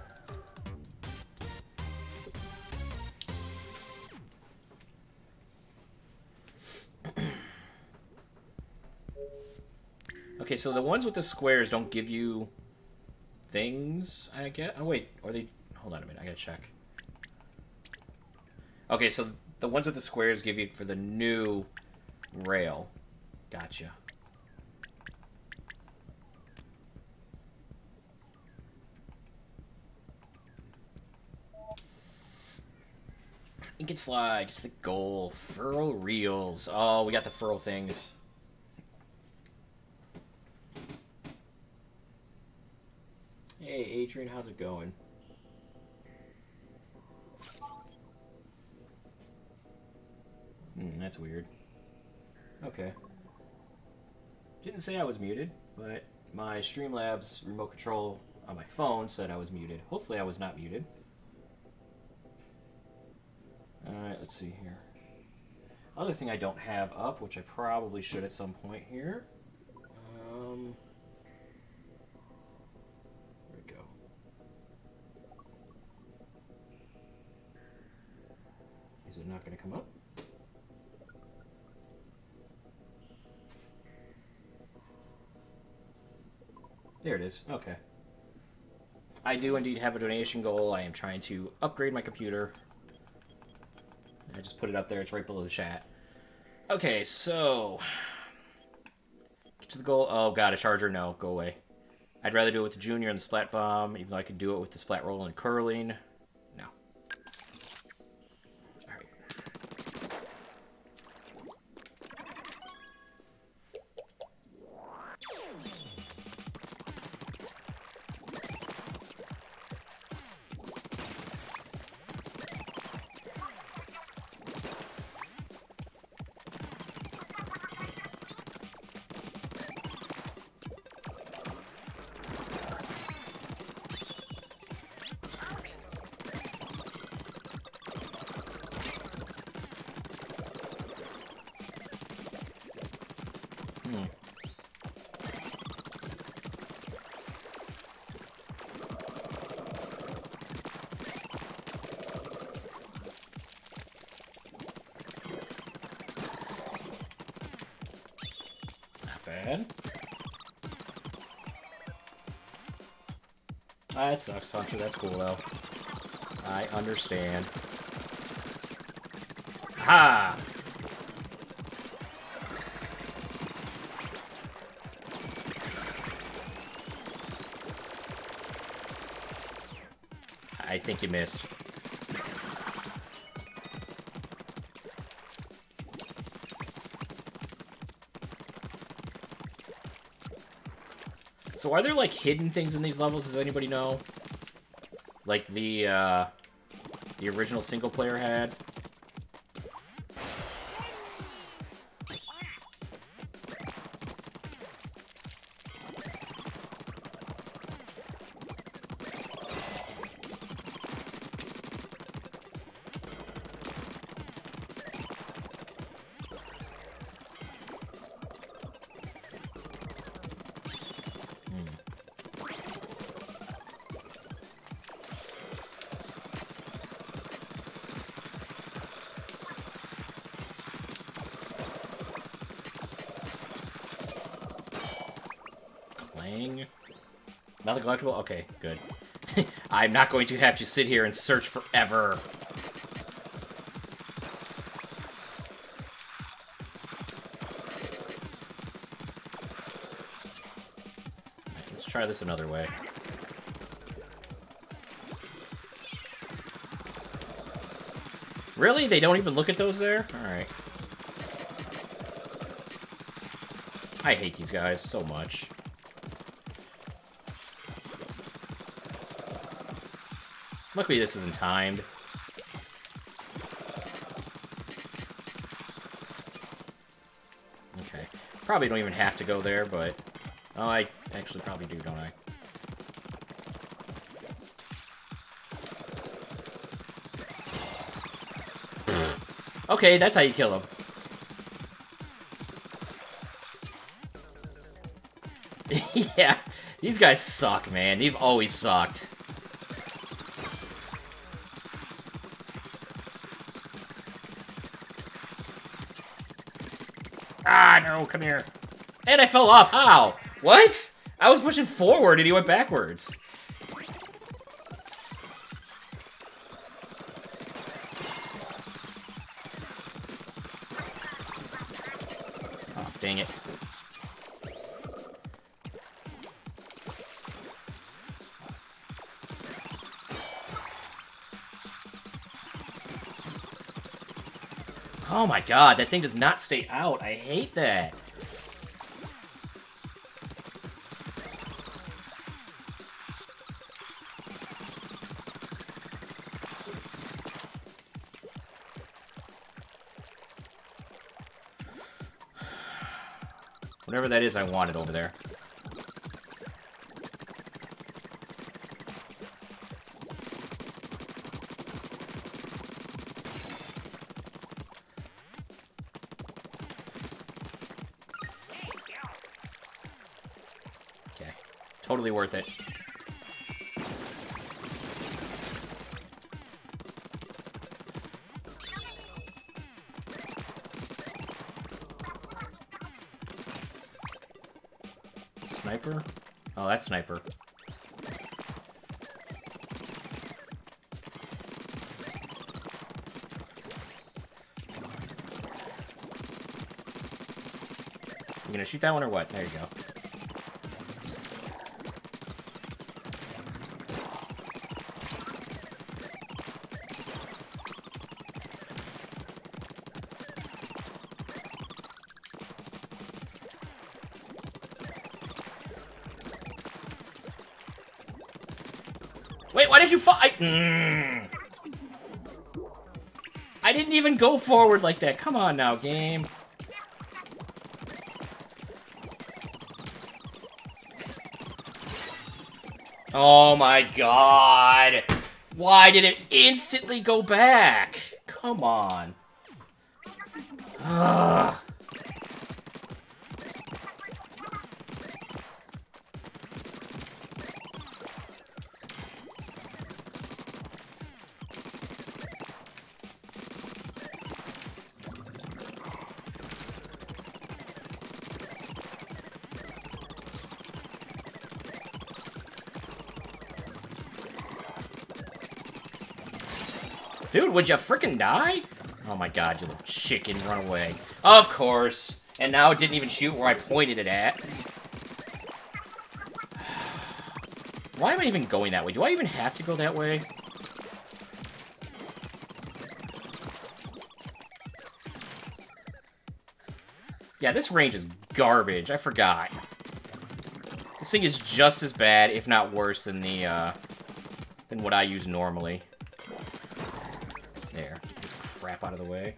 S1: Okay, so the ones with the squares don't give you things, I get. Oh, wait. Are they... Hold on a minute. I gotta check. Okay, so the ones with the squares give you for the new rail. Gotcha. Ink and slide. It's the goal. Furl reels. Oh, we got the furl things. Hey, Adrian, how's it going? Hmm, that's weird. Okay. Didn't say I was muted, but my Streamlabs remote control on my phone said I was muted. Hopefully I was not muted. Alright, let's see here. Other thing I don't have up, which I probably should at some point here. Um, where'd it go? Is it not going to come up? There it is. Okay. I do indeed have a donation goal. I am trying to upgrade my computer. I just put it up there. It's right below the chat. Okay, so... Get to the goal. Oh, God, a charger? No, go away. I'd rather do it with the Junior and the Splat Bomb, even though I could do it with the Splat Roll and Curling. Bad. Ah, that sucks, Hunter. That's cool, though. I understand. Ha! I think you missed. So are there, like, hidden things in these levels? Does anybody know? Like the, uh, the original single player had? Collectible? Okay, good. I'm not going to have to sit here and search forever. Let's try this another way. Really? They don't even look at those there? Alright. I hate these guys so much. Luckily this isn't timed. Okay. Probably don't even have to go there, but... Oh, I actually probably do, don't I? okay, that's how you kill him. yeah, these guys suck, man. They've always sucked. Ah, no, come here. And I fell off. How? What? I was pushing forward and he went backwards. Oh my god, that thing does not stay out. I hate that. Whatever that is, I want it over there. Totally worth it. Sniper? Oh, that's sniper. You gonna shoot that one or what? There you go. Wait, why did you fall? I, mm. I didn't even go forward like that. Come on now, game. Oh my god. Why did it instantly go back? Come on. Ugh. Dude, would you freaking die? Oh my god, you little chicken, run away. Of course. And now it didn't even shoot where I pointed it at. Why am I even going that way? Do I even have to go that way? Yeah, this range is garbage. I forgot. This thing is just as bad, if not worse, than the, uh, than what I use normally. Out of the way.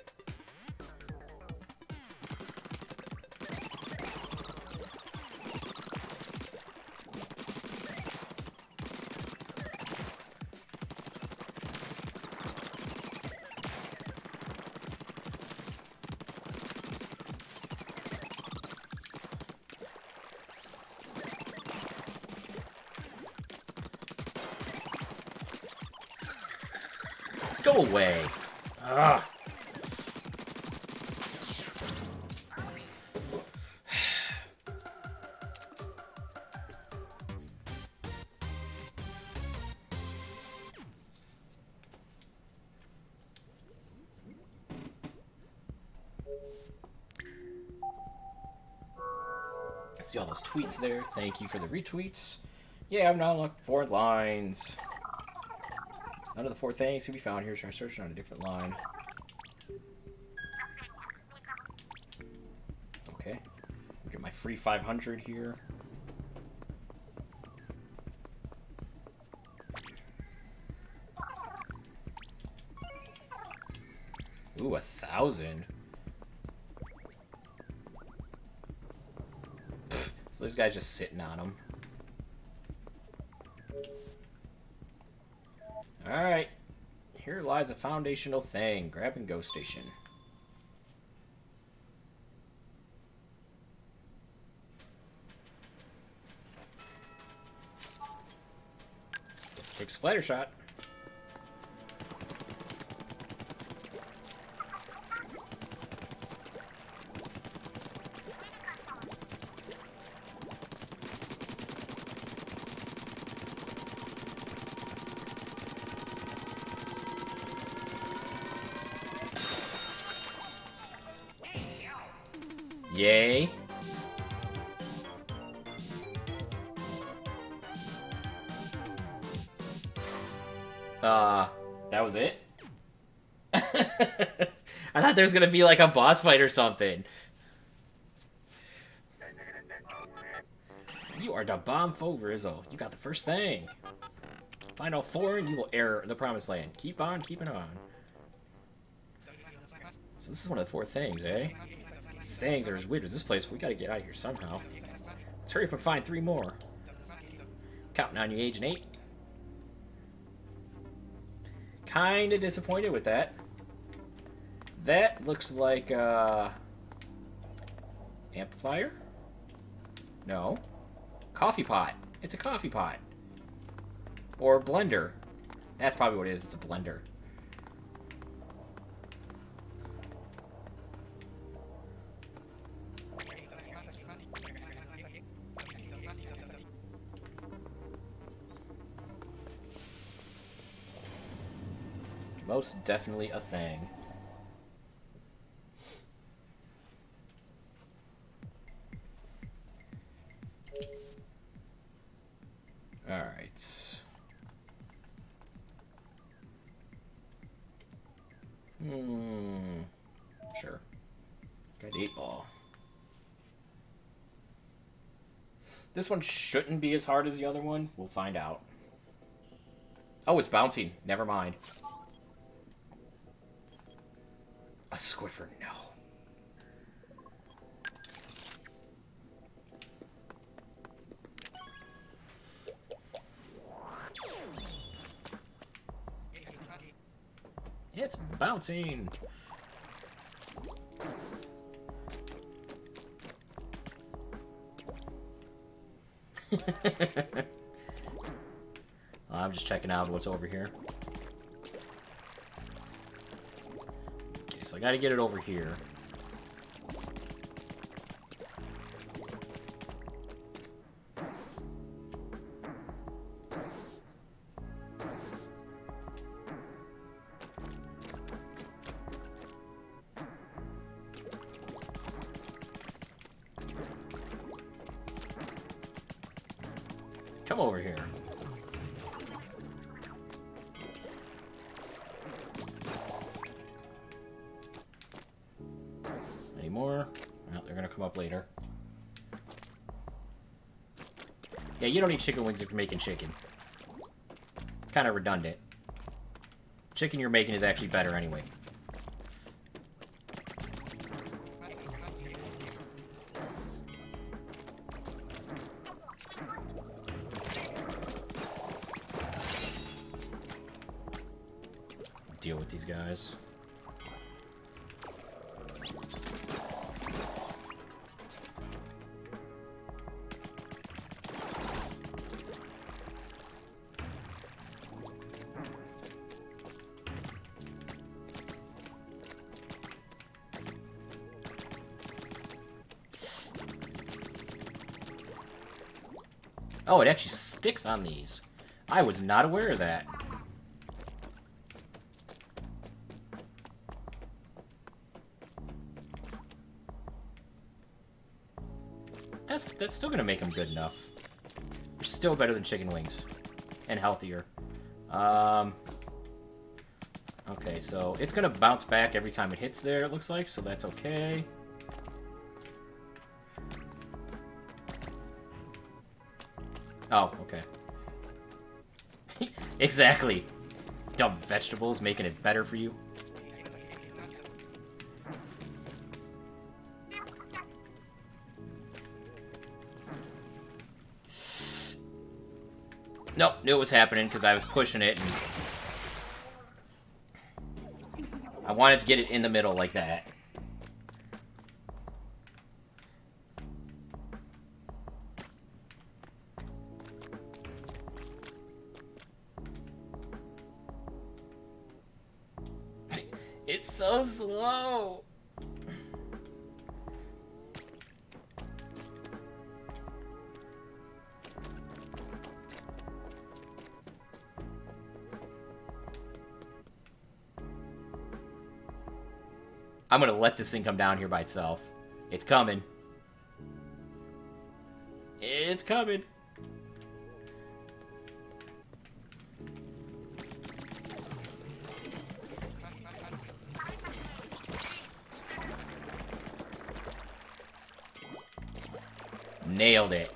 S1: Tweets there. Thank you for the retweets. Yeah, I'm now unlocked four lines. None of the four things can be found here, so I'm searching on a different line. Okay. Get my free 500 here. Ooh, a thousand. Guy's just sitting on them. Alright. Here lies a foundational thing. Grab and go station. Let's take a splatter shot. Thought there was gonna be like a boss fight or something. You are the bomb foe, Rizzo. You got the first thing. Find all four and you will enter the promised land. Keep on keeping on. So this is one of the four things, eh? Things are as weird as this place. We gotta get out of here somehow. Let's hurry up and find three more. Counting on you, Agent 8. Kinda disappointed with that. That looks like, uh... Amplifier? No. Coffee pot. It's a coffee pot. Or blender. That's probably what it is. It's a blender. Most definitely a thing. This one shouldn't be as hard as the other one. We'll find out. Oh, it's bouncing. Never mind. A squiffer, no. It's bouncing. Checking out what's over here. Okay, so I gotta get it over here. Come over here. Up later. Yeah, you don't need chicken wings if you're making chicken. It's kind of redundant. Chicken you're making is actually better anyway. Oh, it actually sticks on these. I was not aware of that. That's, that's still gonna make them good enough. They're still better than chicken wings. And healthier. Um... Okay, so it's gonna bounce back every time it hits there, it looks like, so that's okay. Exactly. Dumb vegetables making it better for you. Nope, knew it was happening because I was pushing it. I wanted to get it in the middle like that. I'm gonna let this thing come down here by itself. It's coming. It's coming. Nailed it.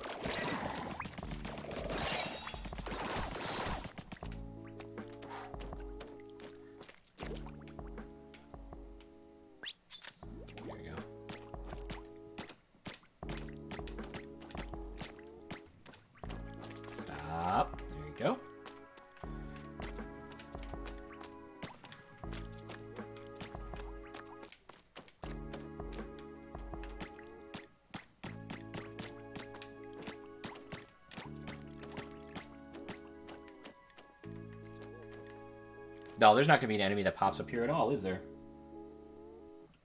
S1: There's not going to be an enemy that pops up here at all, is there?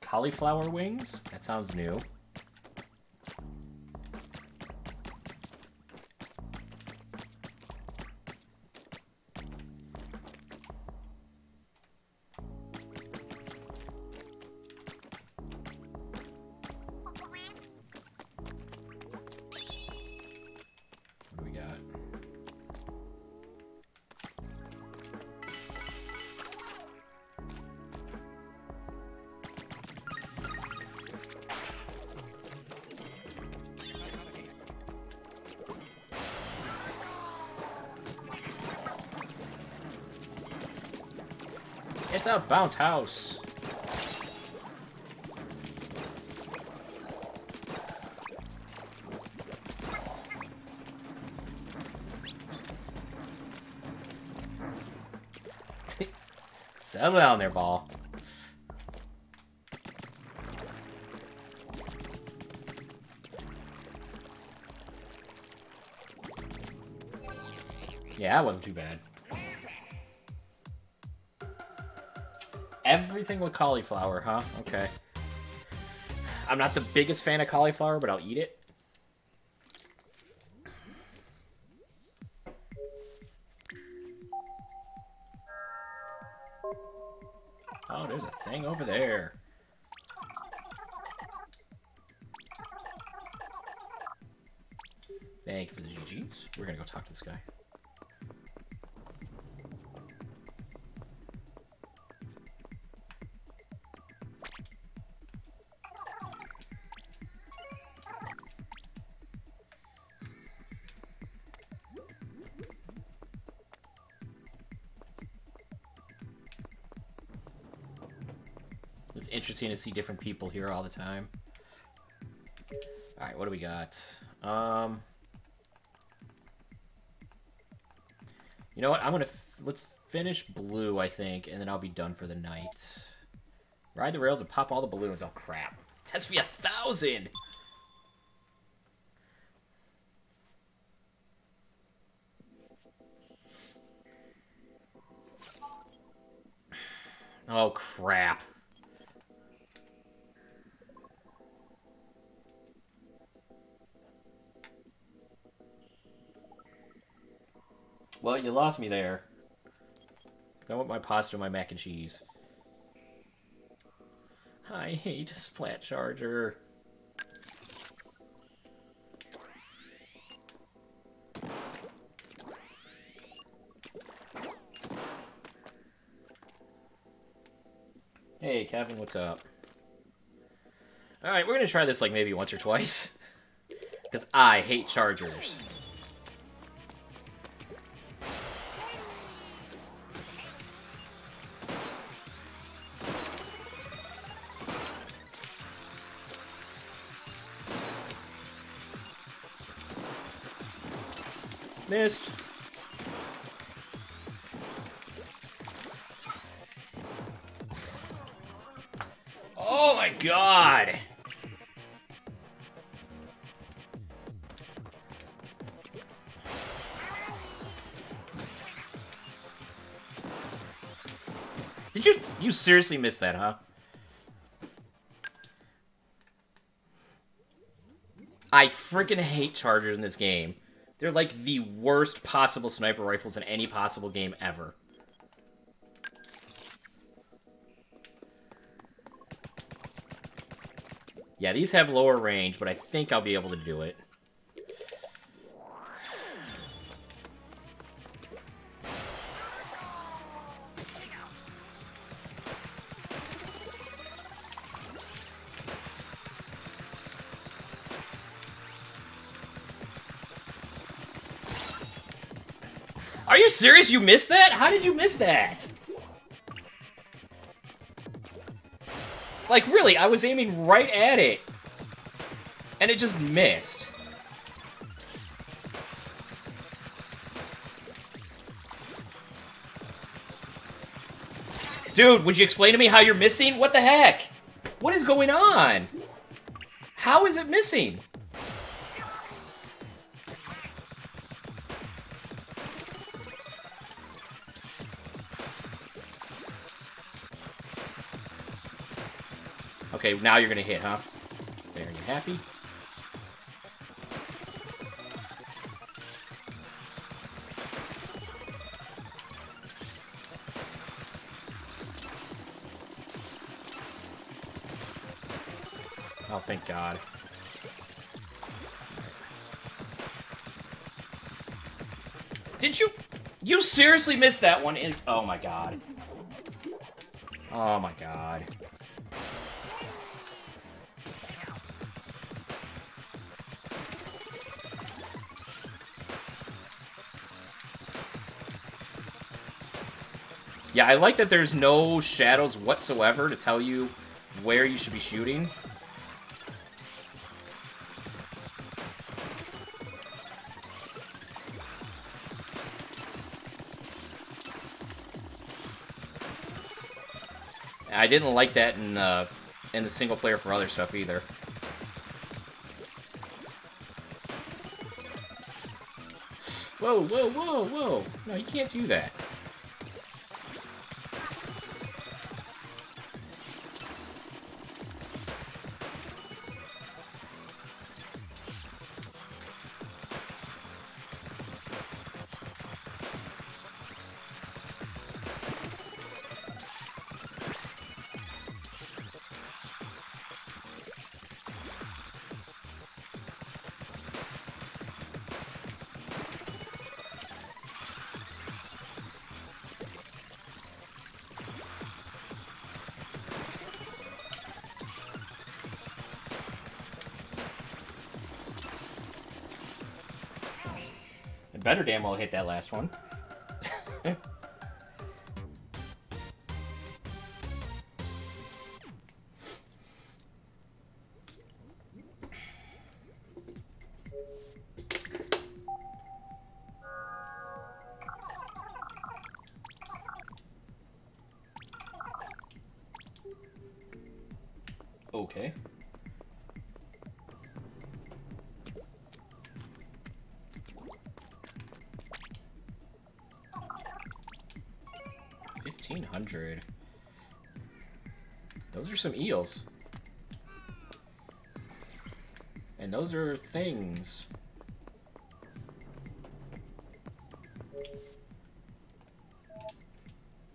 S1: Cauliflower wings? That sounds new. Bounce house. Settle down there, ball. Yeah, that wasn't too bad. Everything with cauliflower, huh? Okay. I'm not the biggest fan of cauliflower, but I'll eat it. Oh, there's a thing over there. Thank you for the GG's. We're gonna go talk to this guy. Interesting to see different people here all the time. Alright, what do we got? Um... You know what? I'm gonna... Let's finish blue, I think, and then I'll be done for the night. Ride the rails and pop all the balloons. Oh, crap. Test me a thousand! Oh, crap. Well, you lost me there. I want my pasta and my mac and cheese. I hate Splat Charger. Hey, Kevin, what's up? Alright, we're gonna try this like maybe once or twice. Because I hate chargers. missed. Oh my god! Did you- you seriously missed that, huh? I freaking hate chargers in this game. They're like the worst possible sniper rifles in any possible game ever. Yeah, these have lower range, but I think I'll be able to do it. Serious? You missed that? How did you miss that? Like, really, I was aiming right at it. And it just missed. Dude, would you explain to me how you're missing? What the heck? What is going on? How is it missing? Okay, now you're gonna hit, huh? There, you happy? Oh, thank God. Did you... You seriously missed that one? In, oh, my God. Oh, my God. I like that there's no shadows whatsoever to tell you where you should be shooting. I didn't like that in uh, in the single player for other stuff either. Whoa, whoa, whoa, whoa! No, you can't do that. Better damn well hit that last one. Hundred. Those are some eels. And those are things.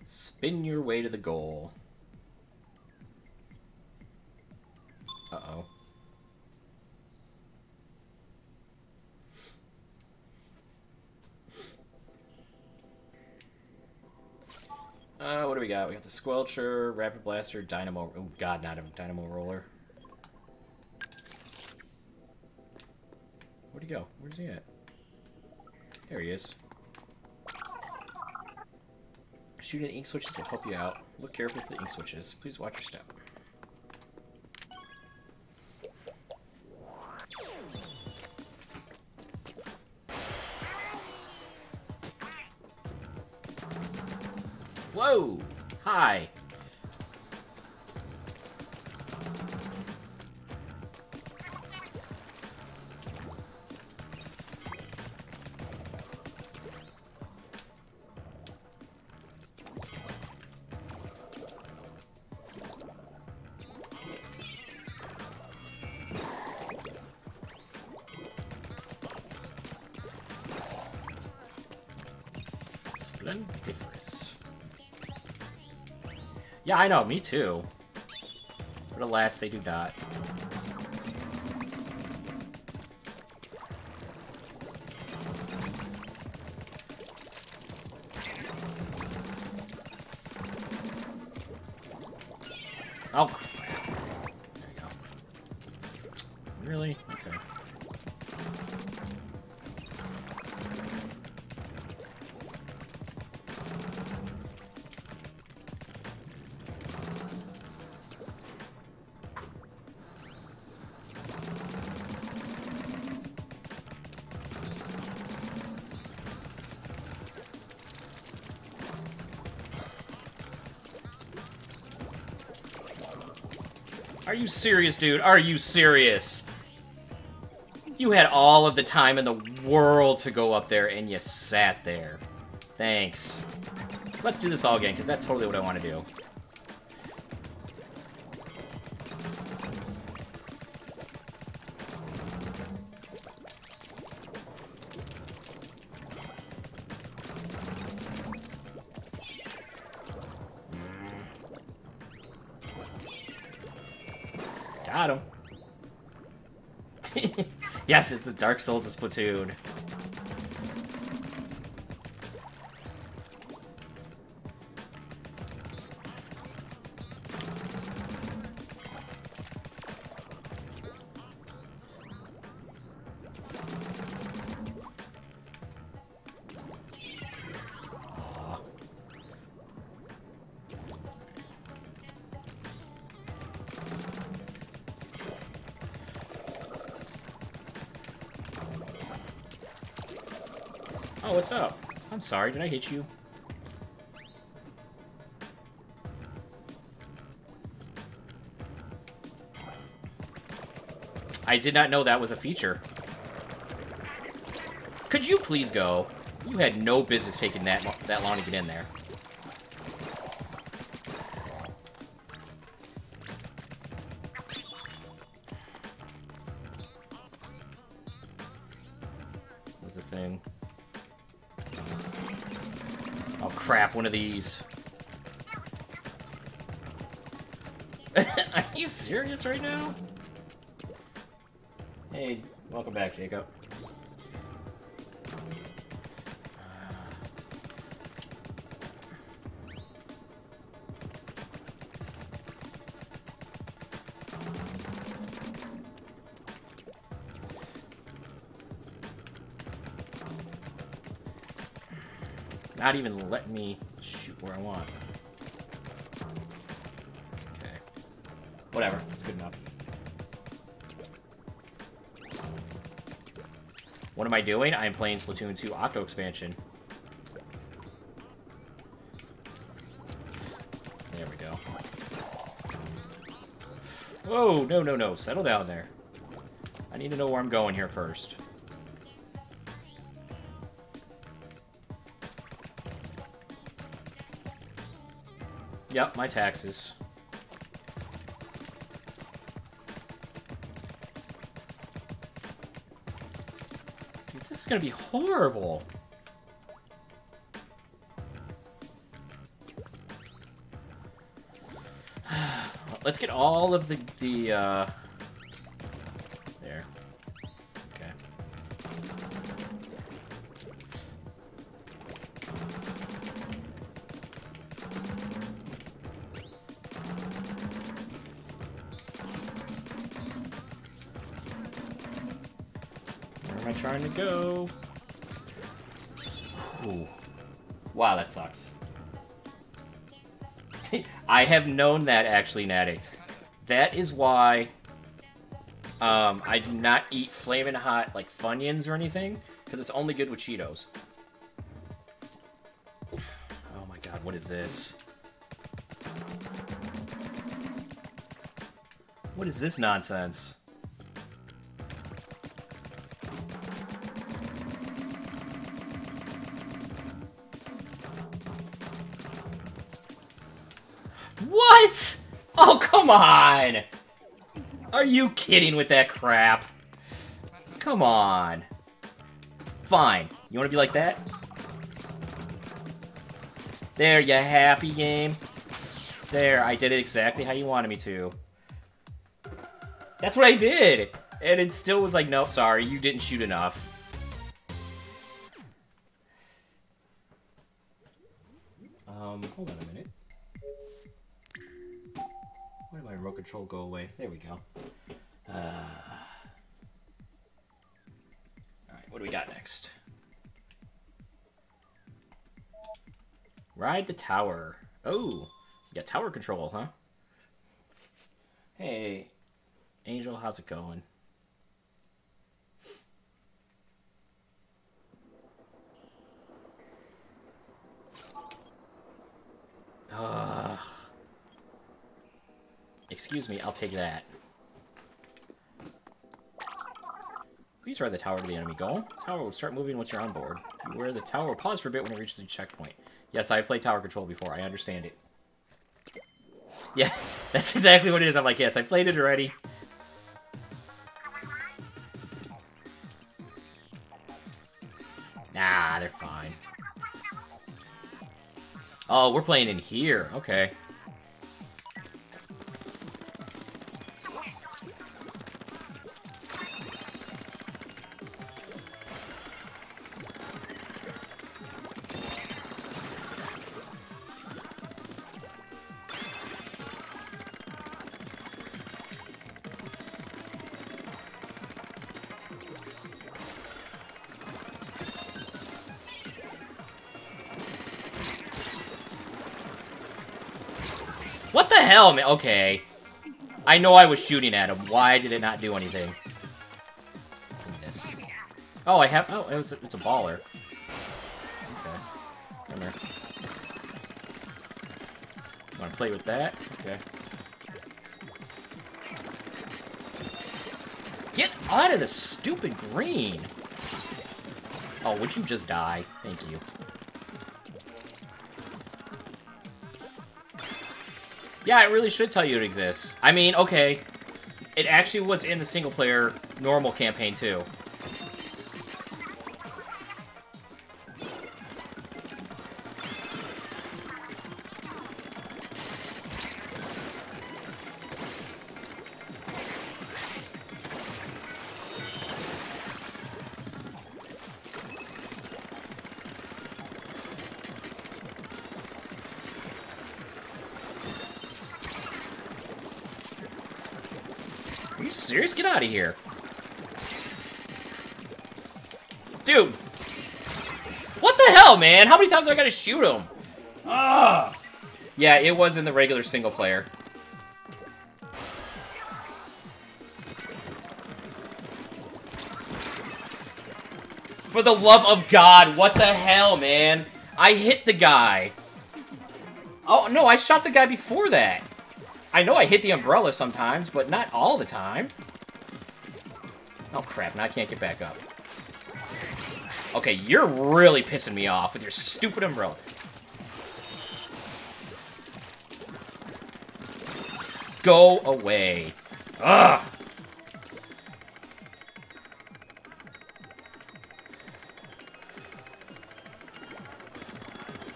S1: Spin your way to the goal. The Squelcher, Rapid Blaster, Dynamo... Oh, God, not a Dynamo Roller. Where'd he go? Where's he at? There he is. Shooting ink switches will help you out. Look carefully for the ink switches. Please watch your step. Yeah, I know, me too. But alas, they do not. You serious, dude? Are you serious? You had all of the time in the world to go up there, and you sat there. Thanks. Let's do this all again, because that's totally what I want to do. Yes, it's the Dark Souls of Splatoon. Sorry, did I hit you? I did not know that was a feature. Could you please go? You had no business taking that that long to get in there. One of these. Are you serious right now? Hey, welcome back, Jacob. Not even let me shoot where I want. Okay. Whatever, that's good enough. What am I doing? I am playing Splatoon 2 Octo Expansion. There we go. Oh, no, no, no. Settle down there. I need to know where I'm going here first. Yep, my taxes. Dude, this is gonna be horrible. Let's get all of the the uh sucks. I have known that actually, Nadict. That is why um, I do not eat flaming hot like Funyuns or anything, because it's only good with Cheetos. Oh my god, what is this? What is this nonsense? Are you kidding with that crap? Come on. Fine. You want to be like that? There, you happy game? There, I did it exactly how you wanted me to. That's what I did! And it still was like, nope, sorry, you didn't shoot enough. The tower. Oh, you got tower control, huh? Hey, Angel, how's it going? Ugh. Excuse me, I'll take that. Please ride the tower to the enemy goal. The tower will start moving once you're on board. Where the tower will pause for a bit when it reaches a checkpoint. Yes, I've played tower control before. I understand it. Yeah, that's exactly what it is. I'm like, yes, I played it already. Nah, they're fine. Oh, we're playing in here. Okay. Okay. I know I was shooting at him. Why did it not do anything? Goodness. Oh, I have... Oh, it was, it's a baller. Okay. Come here. Want to play with that? Okay. Get out of the stupid green! Oh, would you just die? Thank you. Yeah, it really should tell you it exists. I mean, okay, it actually was in the single-player normal campaign, too. Seriously, get out of here. Dude. What the hell, man? How many times do I gotta shoot him? Ah. Yeah, it was in the regular single player. For the love of God, what the hell, man? I hit the guy. Oh, no, I shot the guy before that. I know I hit the umbrella sometimes, but not all the time. Oh, crap. Now I can't get back up. Okay, you're really pissing me off with your stupid umbrella. Go away. Ugh!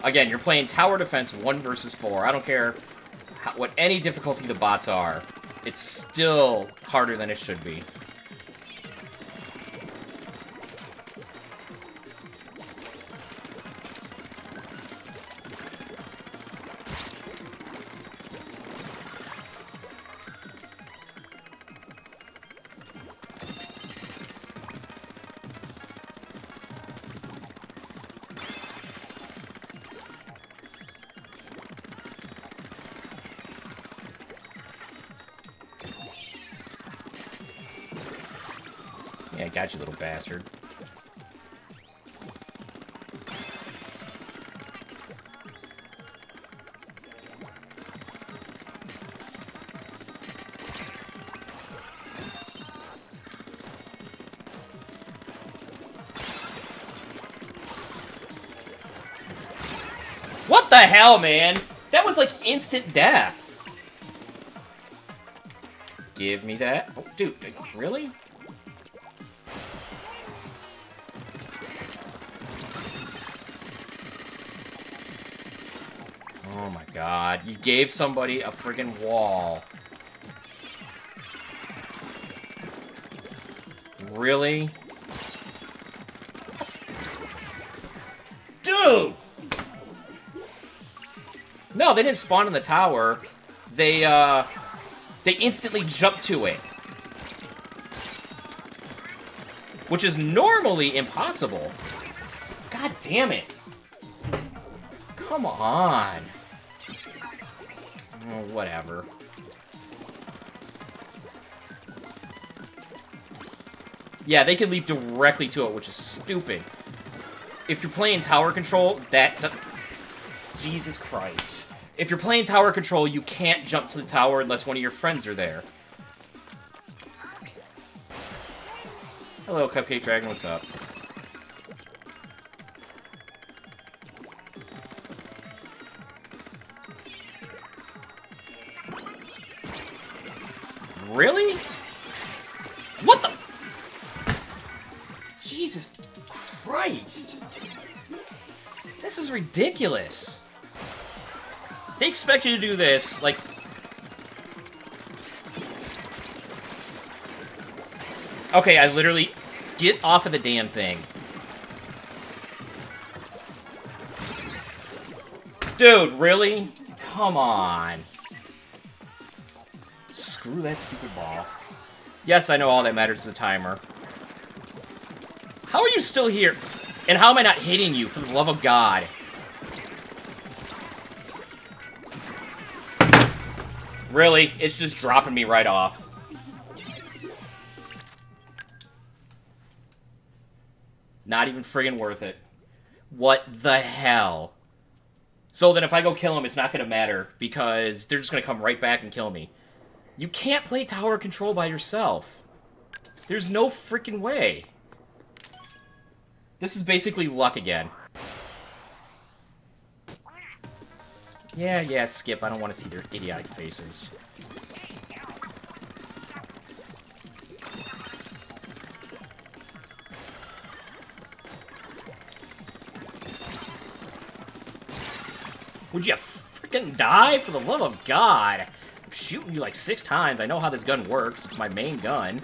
S1: Again, you're playing tower defense 1 versus 4. I don't care what any difficulty the bots are. It's still harder than it should be. Got you, little bastard. What the hell, man? That was like instant death. Give me that. Oh, dude, really? Gave somebody a friggin' wall. Really? Dude! No, they didn't spawn in the tower. They, uh... They instantly jumped to it. Which is normally impossible. God damn it. Come on. Whatever. Yeah, they can leap directly to it, which is stupid. If you're playing tower control, that... that Jesus Christ. If you're playing tower control, you can't jump to the tower unless one of your friends are there. Hello, Cupcake Dragon, what's up? Ridiculous. They expect you to do this, like... Okay, I literally... Get off of the damn thing. Dude, really? Come on. Screw that stupid ball. Yes, I know all that matters is the timer. How are you still here? And how am I not hitting you, for the love of God? Really? It's just dropping me right off. Not even friggin' worth it. What the hell? So then if I go kill him, it's not going to matter, because they're just going to come right back and kill me. You can't play tower control by yourself. There's no freaking way. This is basically luck again. Yeah, yeah, skip. I don't want to see their idiotic faces. Would you freaking die for the love of God? I'm shooting you like six times. I know how this gun works. It's my main gun.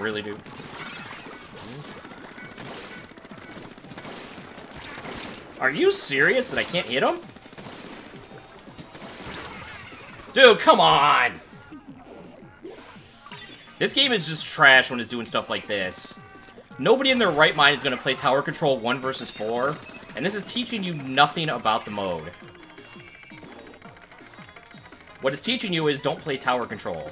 S1: Really do. Are you serious that I can't hit him? Dude, come on! This game is just trash when it's doing stuff like this. Nobody in their right mind is going to play Tower Control 1 versus 4, and this is teaching you nothing about the mode. What it's teaching you is don't play Tower Control.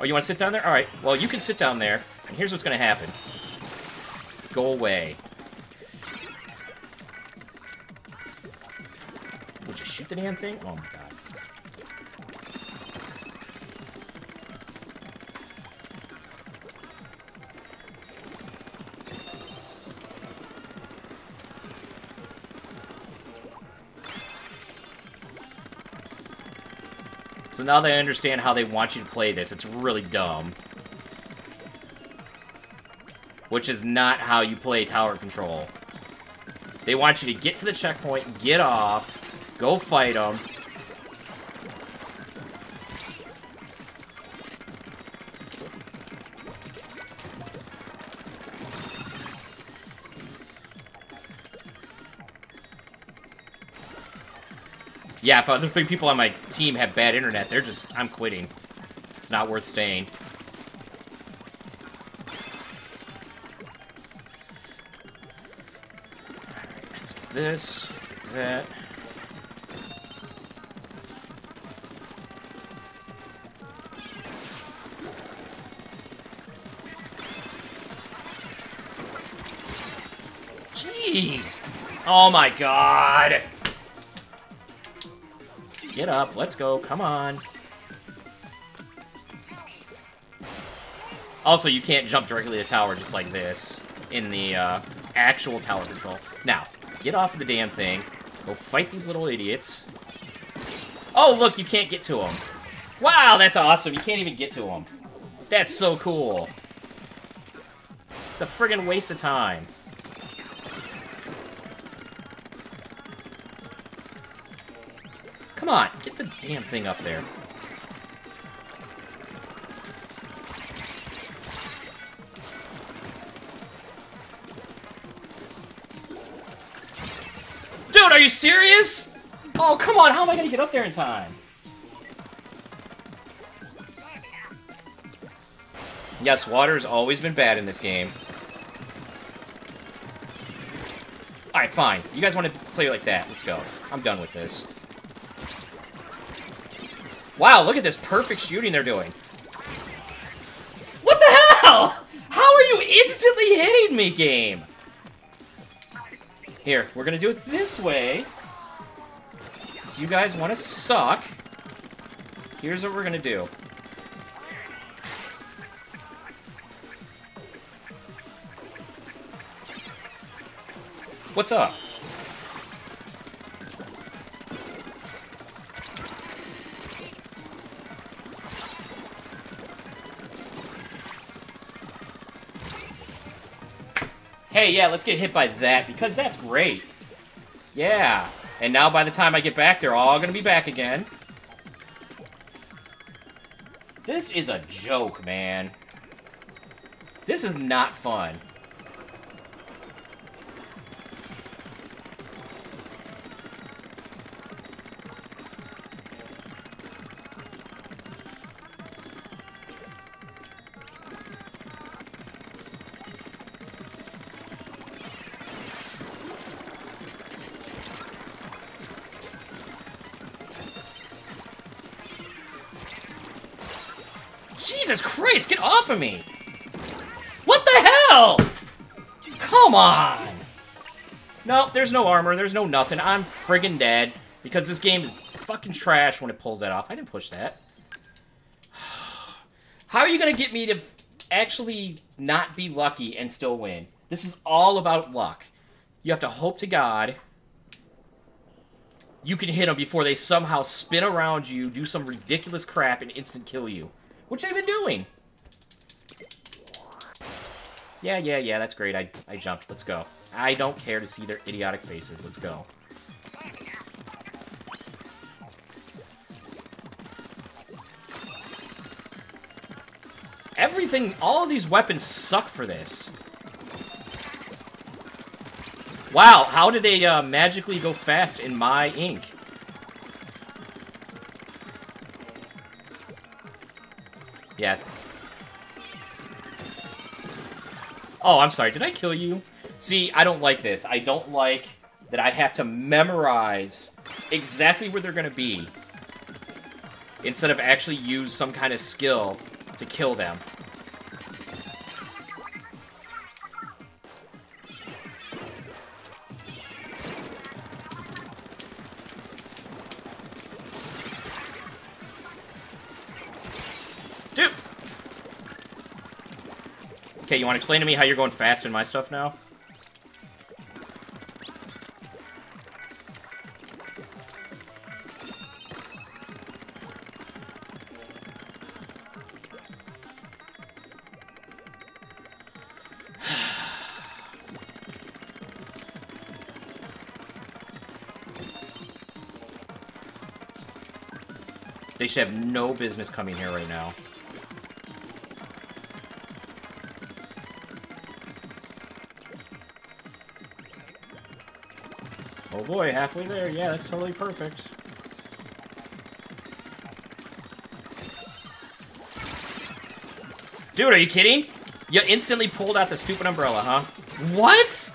S1: Oh, you want to sit down there? Alright, well, you can sit down there, and here's what's going to happen. Go away. Would you shoot the damn thing? Oh my god. Now that I understand how they want you to play this, it's really dumb. Which is not how you play tower control. They want you to get to the checkpoint, get off, go fight them. The other three people on my team have bad internet, they're just... I'm quitting. It's not worth staying. This. Let's get that. Jeez! Oh my god! Get up. Let's go. Come on. Also, you can't jump directly to the tower just like this in the uh, actual tower control. Now, get off of the damn thing. Go fight these little idiots. Oh, look, you can't get to them. Wow, that's awesome. You can't even get to them. That's so cool. It's a friggin' waste of time. The damn thing up there. Dude, are you serious? Oh, come on, how am I gonna get up there in time? Yes, water's always been bad in this game. Alright, fine. You guys want to play like that. Let's go. I'm done with this. Wow, look at this perfect shooting they're doing. What the hell? How are you instantly hitting me, game? Here, we're gonna do it this way. Since you guys want to suck, here's what we're gonna do. What's up? Yeah, let's get hit by that, because that's great. Yeah. And now by the time I get back, they're all gonna be back again. This is a joke, man. This is not fun. Off of me! What the hell? Come on! Nope, there's no armor, there's no nothing. I'm friggin' dead. Because this game is fucking trash when it pulls that off. I didn't push that. How are you gonna get me to actually not be lucky and still win? This is all about luck. You have to hope to God you can hit them before they somehow spin around you, do some ridiculous crap, and instant kill you. Which they've been doing. Yeah, yeah, yeah, that's great. I, I jumped. Let's go. I don't care to see their idiotic faces. Let's go. Everything, all of these weapons suck for this. Wow, how did they uh, magically go fast in my ink? Yeah. Oh, I'm sorry. Did I kill you? See, I don't like this. I don't like that I have to memorize exactly where they're going to be instead of actually use some kind of skill to kill them. Want to explain to me how you're going fast in my stuff now? They should have no business coming here right now. Boy, halfway there. Yeah, that's totally perfect. Dude, are you kidding? You instantly pulled out the stupid umbrella, huh? What?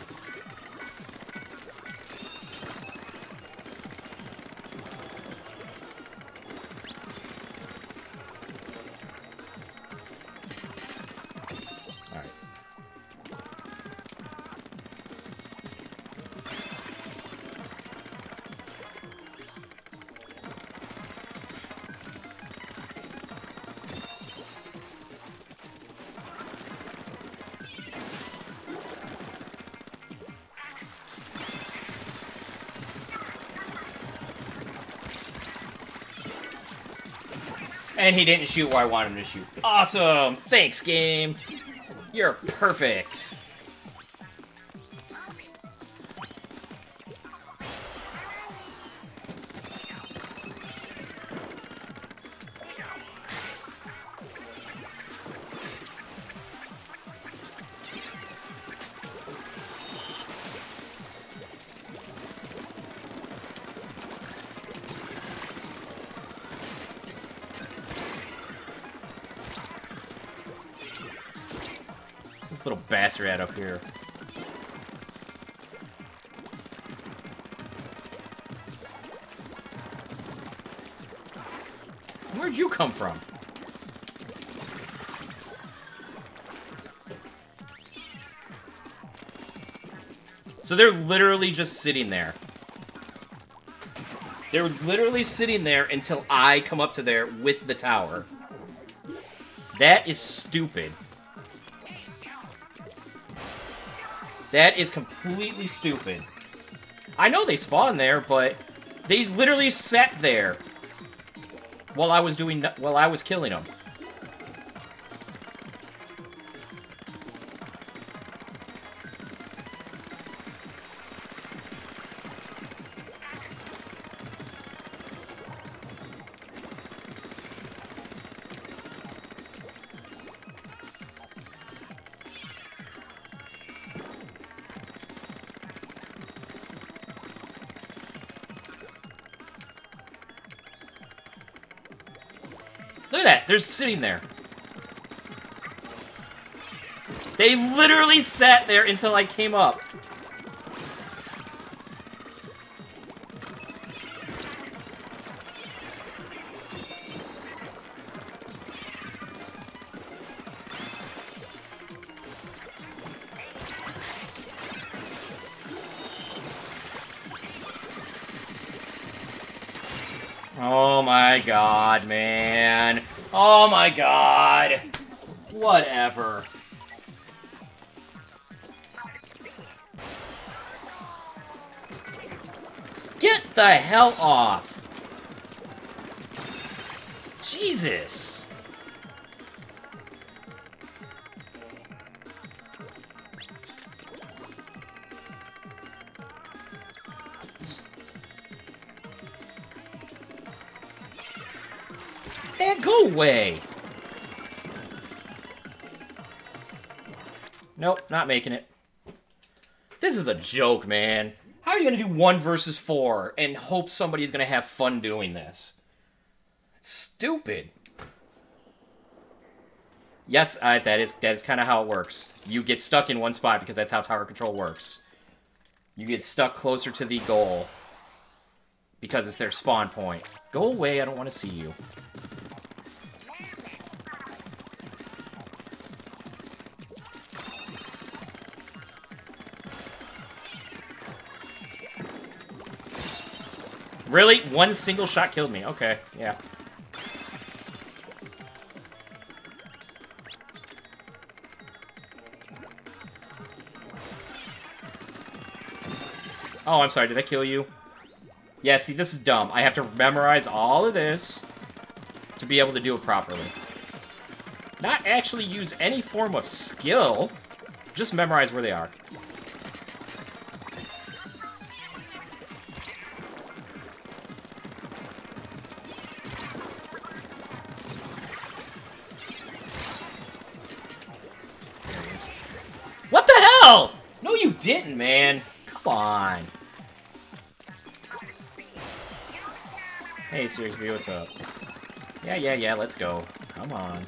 S1: And he didn't shoot where I wanted him to shoot. Awesome! Thanks, game! You're perfect! Up here. Where'd you come from? So they're literally just sitting there. They're literally sitting there until I come up to there with the tower. That is stupid. That is completely stupid. I know they spawned there, but they literally sat there while I was doing while I was killing them. They're sitting there. They literally sat there until I came up. The hell off. Jesus. Man, go away. Nope, not making it. This is a joke, man. How are you going to do one versus four and hope somebody's going to have fun doing this? Stupid. Yes, that is that is kind of how it works. You get stuck in one spot because that's how tower control works. You get stuck closer to the goal because it's their spawn point. Go away, I don't want to see you. Really? One single shot killed me. Okay, yeah. Oh, I'm sorry. Did I kill you? Yeah, see, this is dumb. I have to memorize all of this to be able to do it properly. Not actually use any form of skill. Just memorize where they are. Didn't, man. Come on. Hey, Serious V, what's up? Yeah, yeah, yeah, let's go. Come on.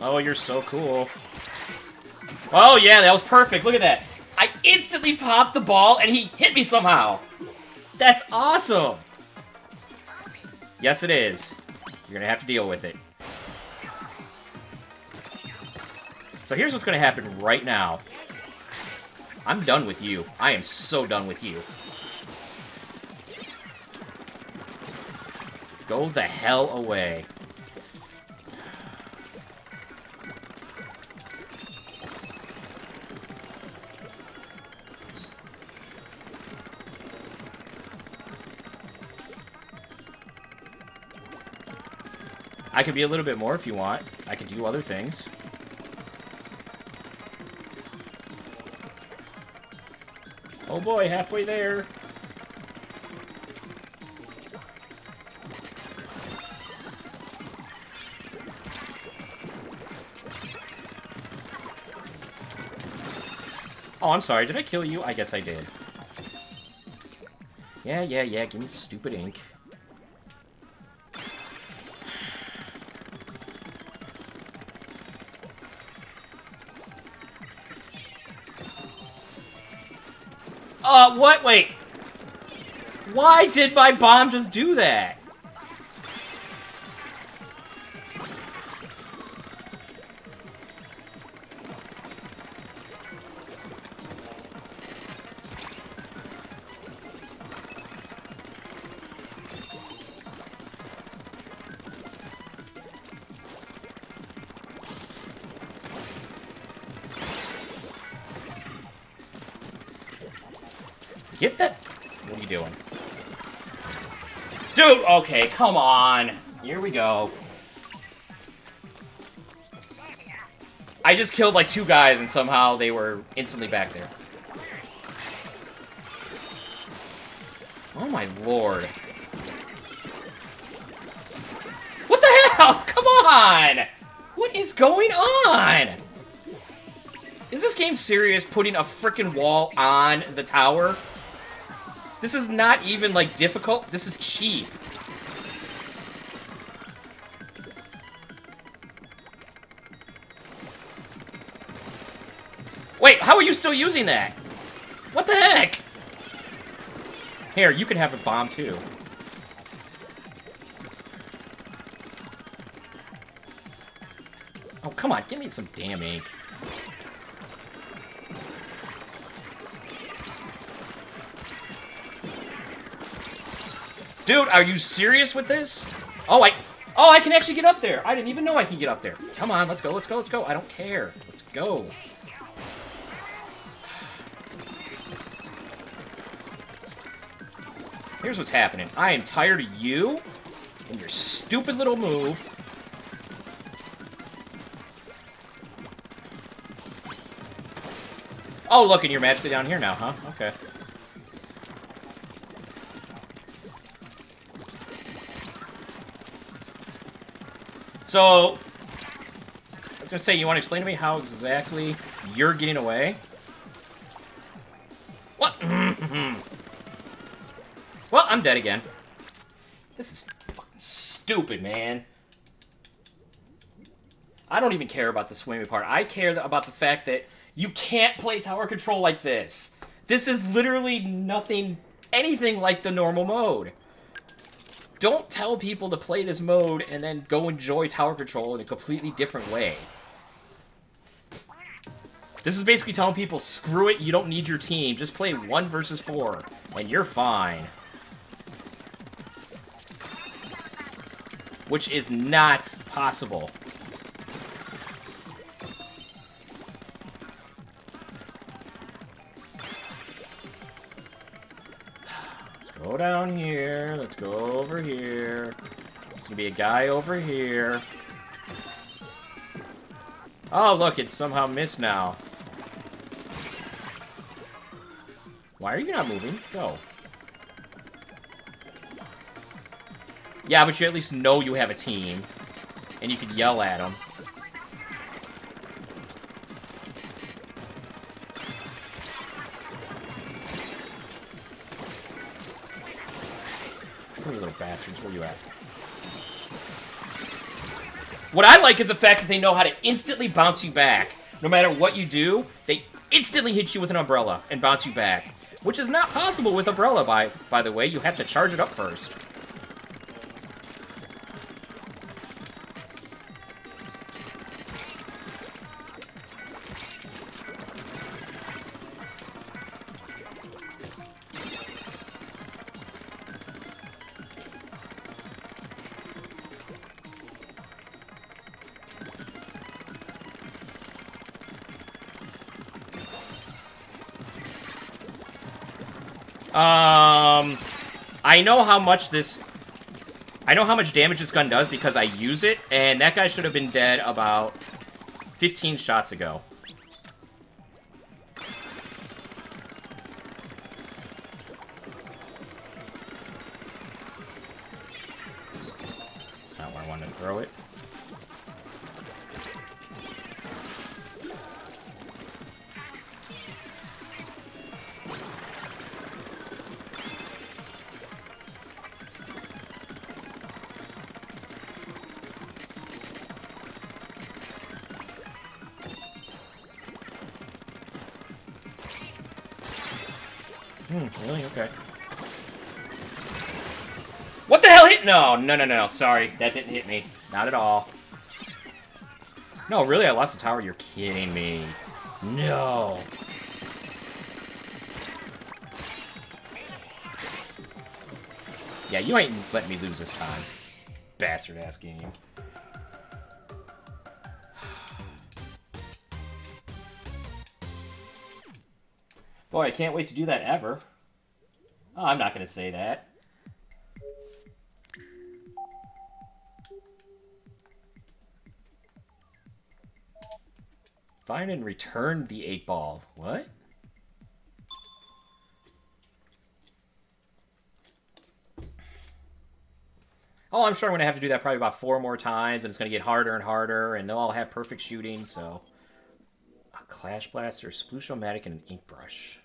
S1: Oh, you're so cool. Oh, yeah, that was perfect. Look at that. I instantly popped the ball, and he hit me somehow. That's awesome. Yes, it is. You're to have to deal with it. So here's what's to happen right now. I'm done with you. I am so done with you. Go the hell away. I could be a little bit more if you want. I could do other things. Oh boy, halfway there. Oh, I'm sorry. Did I kill you? I guess I did. Yeah, yeah, yeah. Give me stupid ink. What? Wait. Why did my bomb just do that? Come on. Here we go. I just killed like two guys and somehow they were instantly back there. Oh my lord. What the hell? Come on! What is going on? Is this game serious putting a freaking wall on the tower? This is not even, like, difficult. This is cheap. Still using that? What the heck? Here, you can have a bomb, too. Oh, come on, give me some damn ink. Dude, are you serious with this? Oh, I... Oh, I can actually get up there. I didn't even know I can get up there. Come on, let's go, let's go, let's go. I don't care. Let's go. Here's what's happening. I am tired of you and your stupid little move. Oh, look, and you're magically down here now, huh? Okay. So, I was gonna say, you want to explain to me how exactly you're getting away? I'm dead again. This is fucking stupid, man. I don't even care about the swimming part. I care about the fact that you can't play tower control like this. This is literally nothing, anything like the normal mode. Don't tell people to play this mode and then go enjoy tower control in a completely different way. This is basically telling people, screw it, you don't need your team. Just play one versus four, and you're fine. Which is not possible. Let's go down here. Let's go over here. There's gonna be a guy over here. Oh, look, it's somehow missed now. Why are you not moving? Go. Yeah, but you at least know you have a team. And you could yell at them. little bastards. Where you at? What I like is the fact that they know how to instantly bounce you back. No matter what you do, they instantly hit you with an umbrella and bounce you back. Which is not possible with umbrella, by, by the way. You have to charge it up first. I know how much this... I know how much damage this gun does because I use it, and that guy should have been dead about 15 shots ago. No, no, no, sorry. That didn't hit me. Not at all. No, really? I lost the tower? You're kidding me. No. Yeah, you ain't letting me lose this time. Bastard ass game. Boy, I can't wait to do that ever. Oh, I'm not going to say that. And return the 8 ball. What? Oh, I'm sure I'm going to have to do that probably about four more times, and it's going to get harder and harder, and they'll all have perfect shooting, so... A Clash Blaster, Sploosh-O-Matic, and an Ink Brush.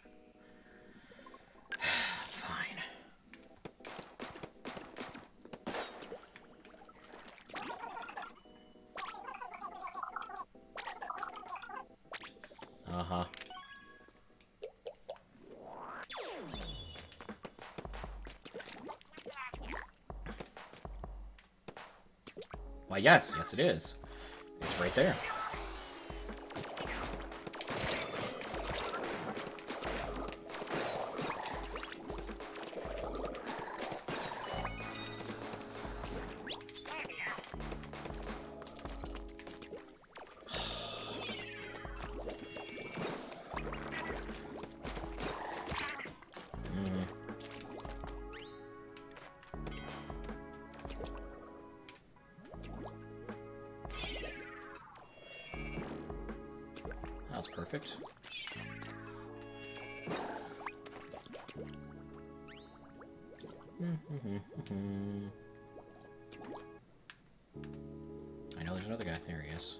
S1: Yes. Yes, it is. It's right there. That was perfect. I know there's another guy. There he is.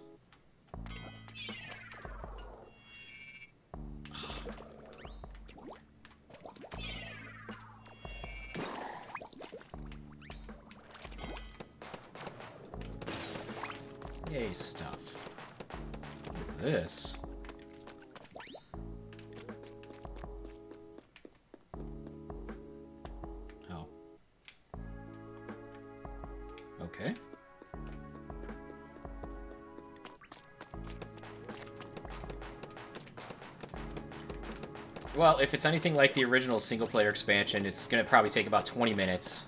S1: Yay, stuff. What is this? Well, if it's anything like the original single-player expansion, it's going to probably take about 20 minutes.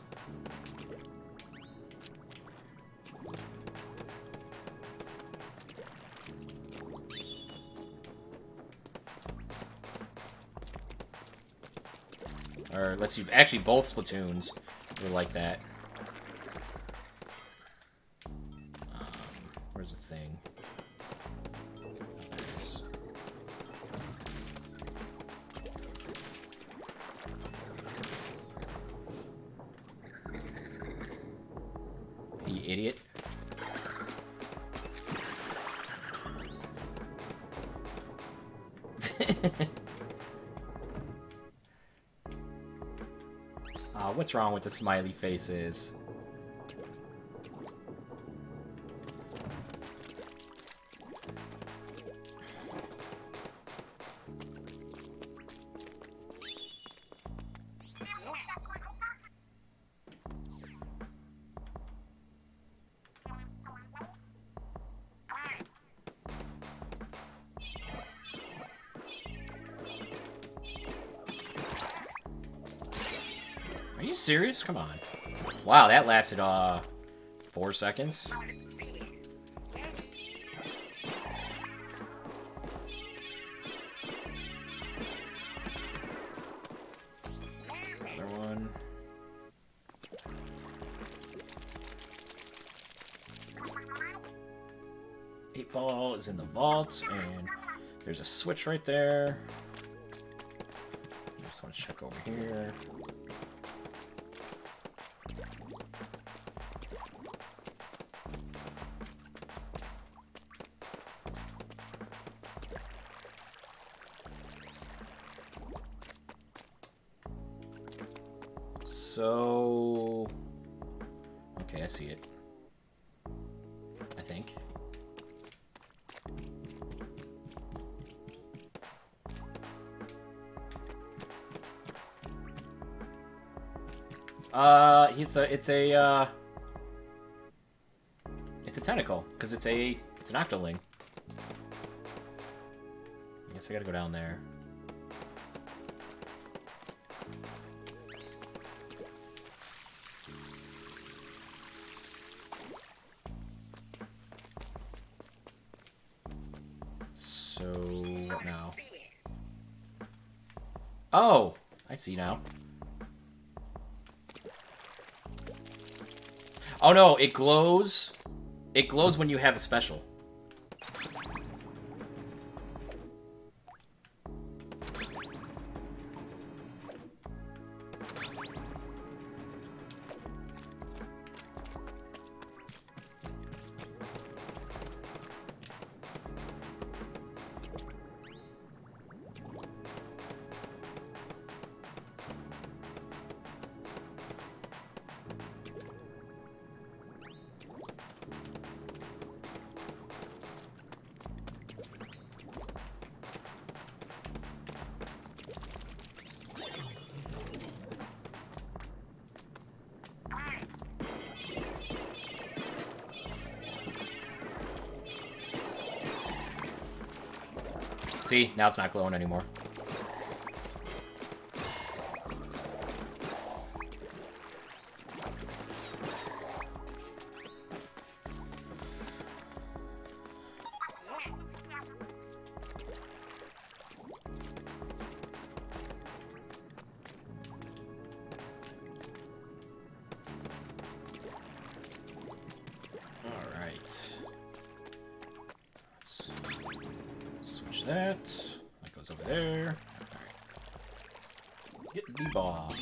S1: Or, let's see, actually both Splatoons were like that. What's wrong with the smiley faces? Come on. Wow, that lasted, uh, four seconds. Another one. 8 ball is in the vault, and there's a switch right there. I just want to check over here. It's a, uh... It's a tentacle, because it's a, it's an octoling. I guess I gotta go down there. So, what now? Oh! I see now. Oh no, it glows. It glows when you have a special. Now it's not glowing anymore. That. That goes over there. Alright. Get the ball.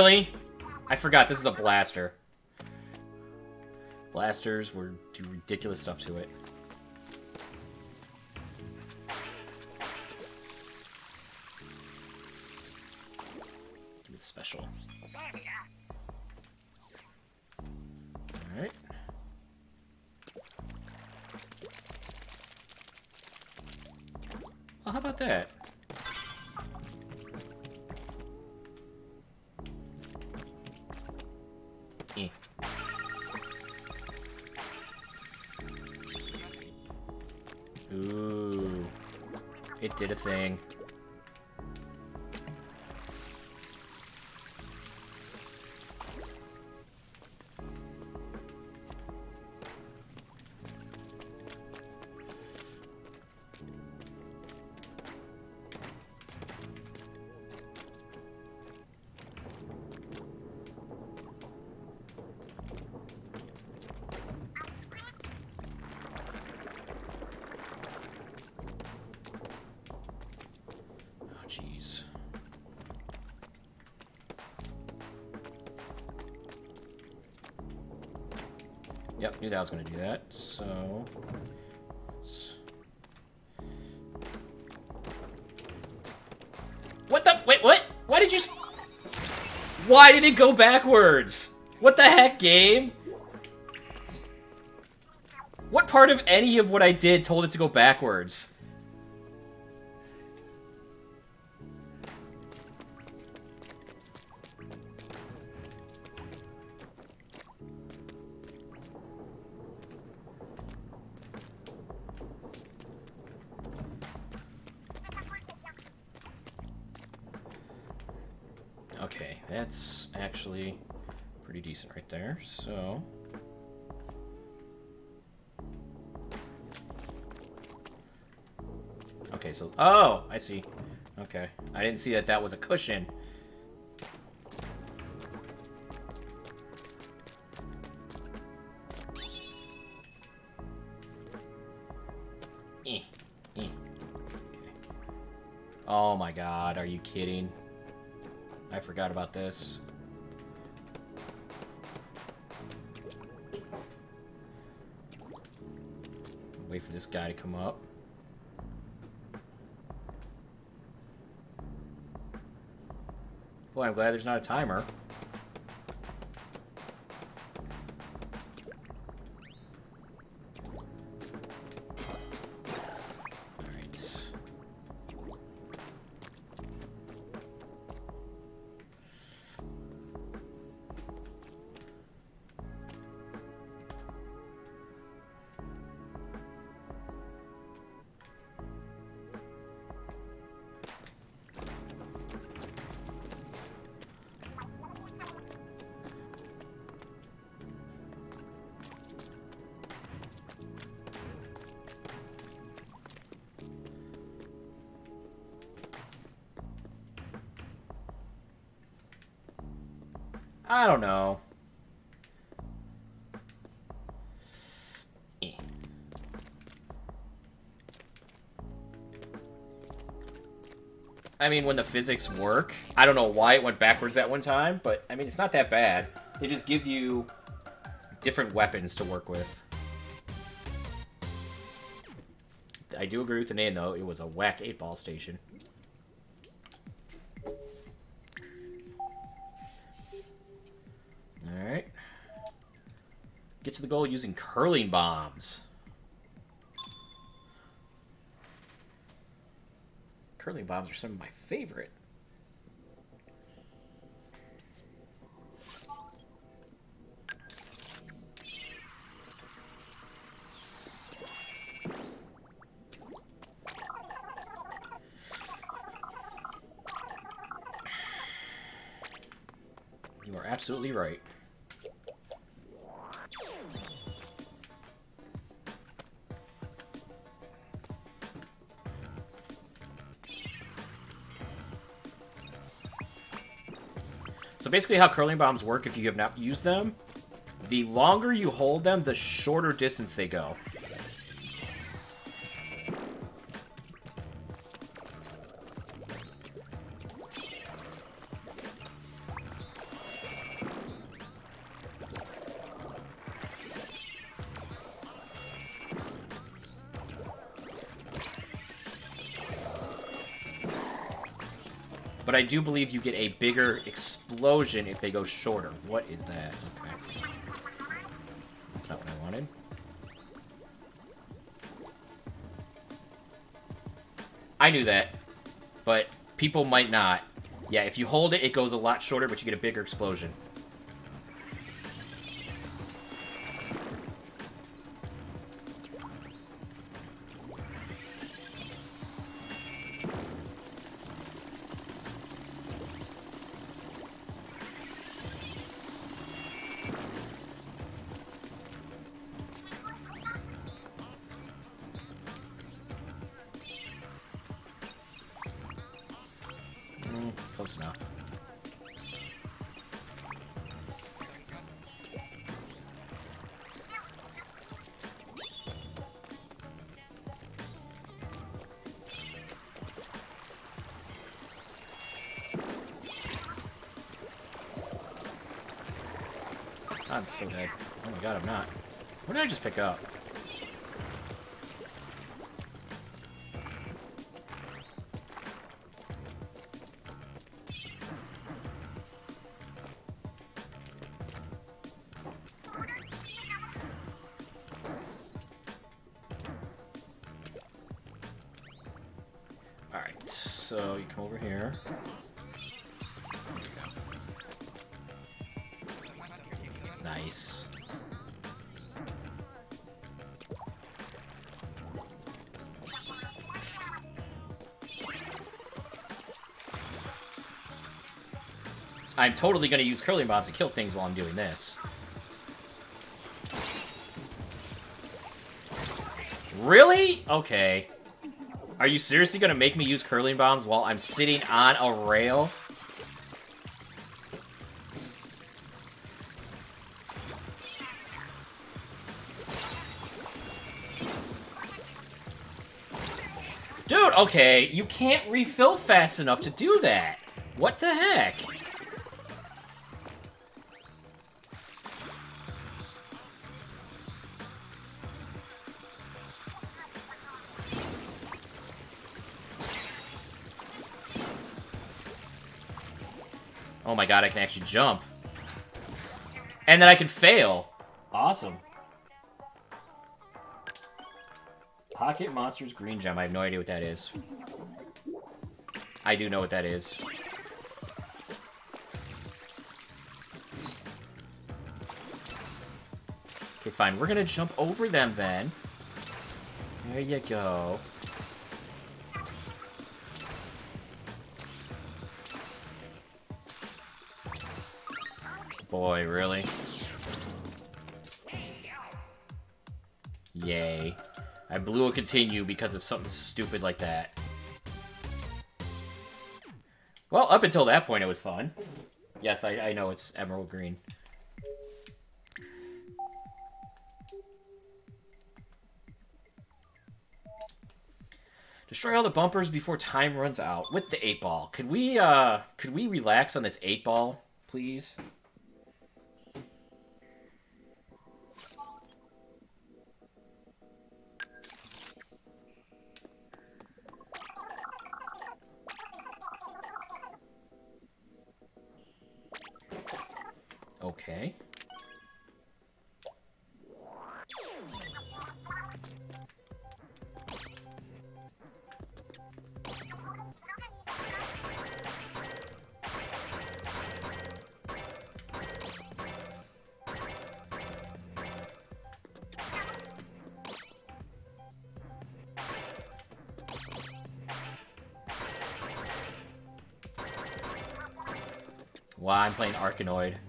S1: Really? I forgot this is a blaster. Blasters were do ridiculous stuff to it. That was going to do that, so... let's- What the- wait, what? Why did you... Why did it go backwards? What the heck, game? What part of any of what I did told it to go backwards? See. Okay. I didn't see that that was a cushion. Eh, eh. Oh my god, are you kidding? I forgot about this. Wait for this guy to come up. Boy, I'm glad there's not a timer. I mean, when the physics work, I don't know why it went backwards at one time, but I mean, it's not that bad. They just give you different weapons to work with. I do agree with the name, though. It was a whack 8-ball station. Alright. Get to the goal using curling bombs. Bombs are some of my favorite. You are absolutely right. So basically how curling bombs work if you have not used them, the longer you hold them, the shorter distance they go. I do believe you get a bigger explosion if they go shorter. What is that? Okay. That's not what I wanted. I knew that, but people might not. Yeah, if you hold it, it goes a lot shorter, but you get a bigger explosion. Pick up? I'm totally going to use curling bombs to kill things while I'm doing this. Really? Okay. Are you seriously going to make me use curling bombs while I'm sitting on a rail? Dude, okay, you can't refill fast enough to do that. What the heck? My god, I can actually jump. And then I can fail. Awesome. Pocket Monsters Green Gem. I have no idea what that is. I do know what that is. Okay, fine. We're gonna jump over them then. There you go. Boy, really? Yay. I blew a continue because of something stupid like that. Well, up until that point, it was fun. Yes, I, I know it's emerald green. Destroy all the bumpers before time runs out with the 8 ball. Could we, uh, could we relax on this 8 ball, please? I'm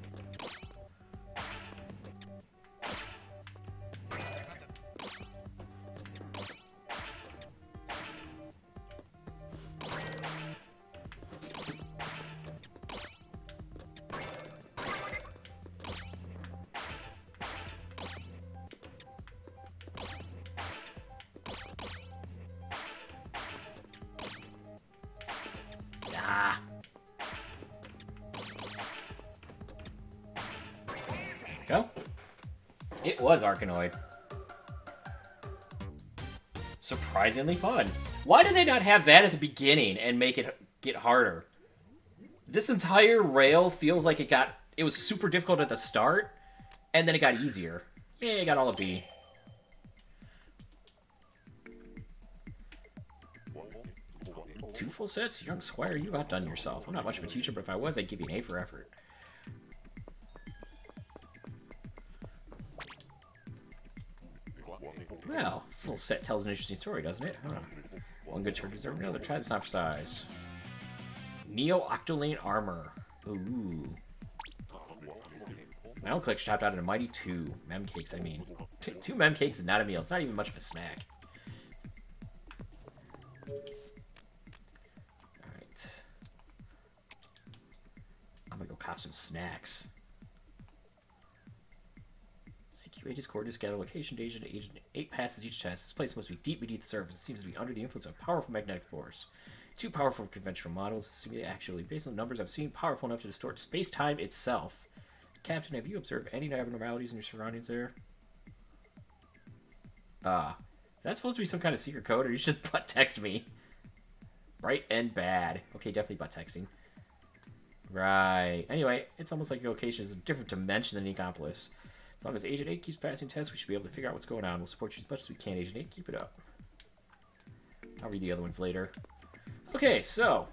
S1: It was Arkanoid. Surprisingly fun. Why did they not have that at the beginning and make it get harder? This entire rail feels like it got... It was super difficult at the start, and then it got easier. Yeah, I got all a B. Two full sets? Young Squire, you outdone yourself. I'm not much of a teacher, but if I was, I'd give you an A for effort. Set tells an interesting story, doesn't it? Huh. One good turn deserves another. Try this not for size. Neo Octolane Armor. Ooh. My own collection topped out at a mighty two. Mem cakes, I mean. T two mem cakes is not a meal. It's not even much of a snack. Alright. I'm gonna go cop some snacks. CQ Aegis Core gather location data to Agent 8 passes each test. This place must be deep beneath the surface. It seems to be under the influence of powerful magnetic force. Too powerful for conventional models. Seem actually, based on the numbers I've seen, powerful enough to distort space-time itself. Captain, have you observed any abnormalities in your surroundings there? Ah. Uh, is that supposed to be some kind of secret code, or you just butt text me? Right and bad. Okay, definitely butt texting. Right. Anyway, it's almost like your location is a different dimension than Inkopolis. As long as Agent 8 keeps passing tests, we should be able to figure out what's going on. We'll support you as much as we can, Agent 8. Keep it up. I'll read the other ones later. Okay, so.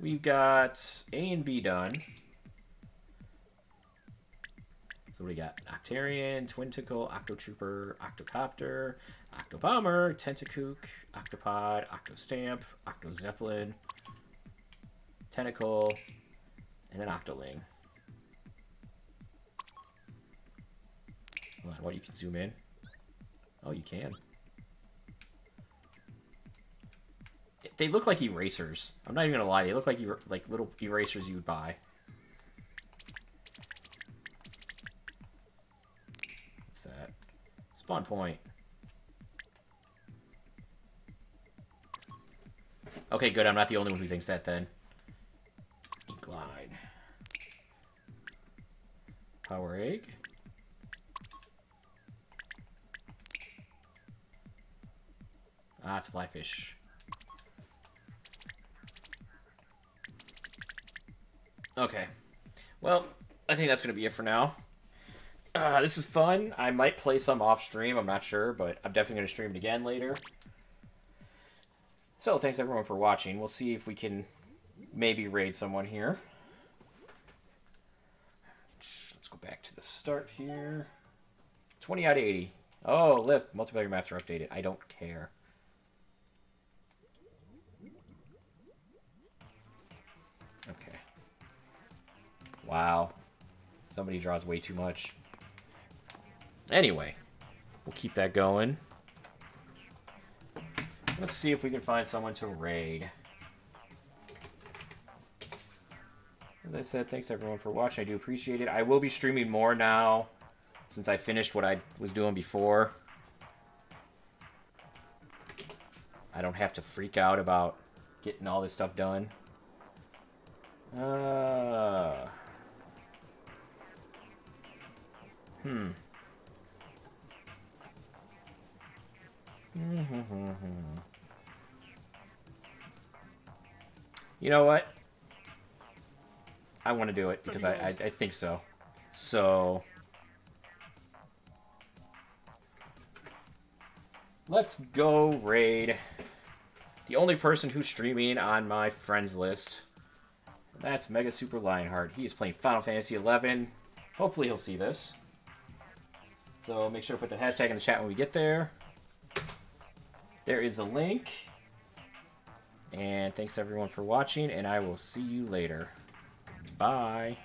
S1: We've got A and B done. So we got Octarian, Twintacle, Octotrooper, Octocopter, Octobomber, Tentakook, Octopod, Octostamp, Octozeppelin, Tentacle, and an Octoling. Hold on, what, you can zoom in? Oh, you can. They look like erasers. I'm not even gonna lie, they look like er like little erasers you would buy. What's that? Spawn point. Okay, good. I'm not the only one who thinks that then. Power egg. Ah, it's flyfish. Okay. Well, I think that's going to be it for now. Uh, this is fun. I might play some off stream. I'm not sure, but I'm definitely going to stream it again later. So, thanks everyone for watching. We'll see if we can maybe raid someone here. Let's go back to the start here. 20 out of 80. Oh, look, multiplayer maps are updated. I don't care. Okay. Wow. Somebody draws way too much. Anyway, we'll keep that going. Let's see if we can find someone to raid. As I said, thanks everyone for watching. I do appreciate it. I will be streaming more now since I finished what I was doing before. I don't have to freak out about getting all this stuff done. Uh, hmm. you know what? I want to do it because I, I, I think so. So let's go raid the only person who's streaming on my friends list. That's Mega Super Lionheart. He is playing Final Fantasy XI. Hopefully he'll see this. So make sure to put the hashtag in the chat when we get there. There is a link. And thanks everyone for watching, and I will see you later. Bye.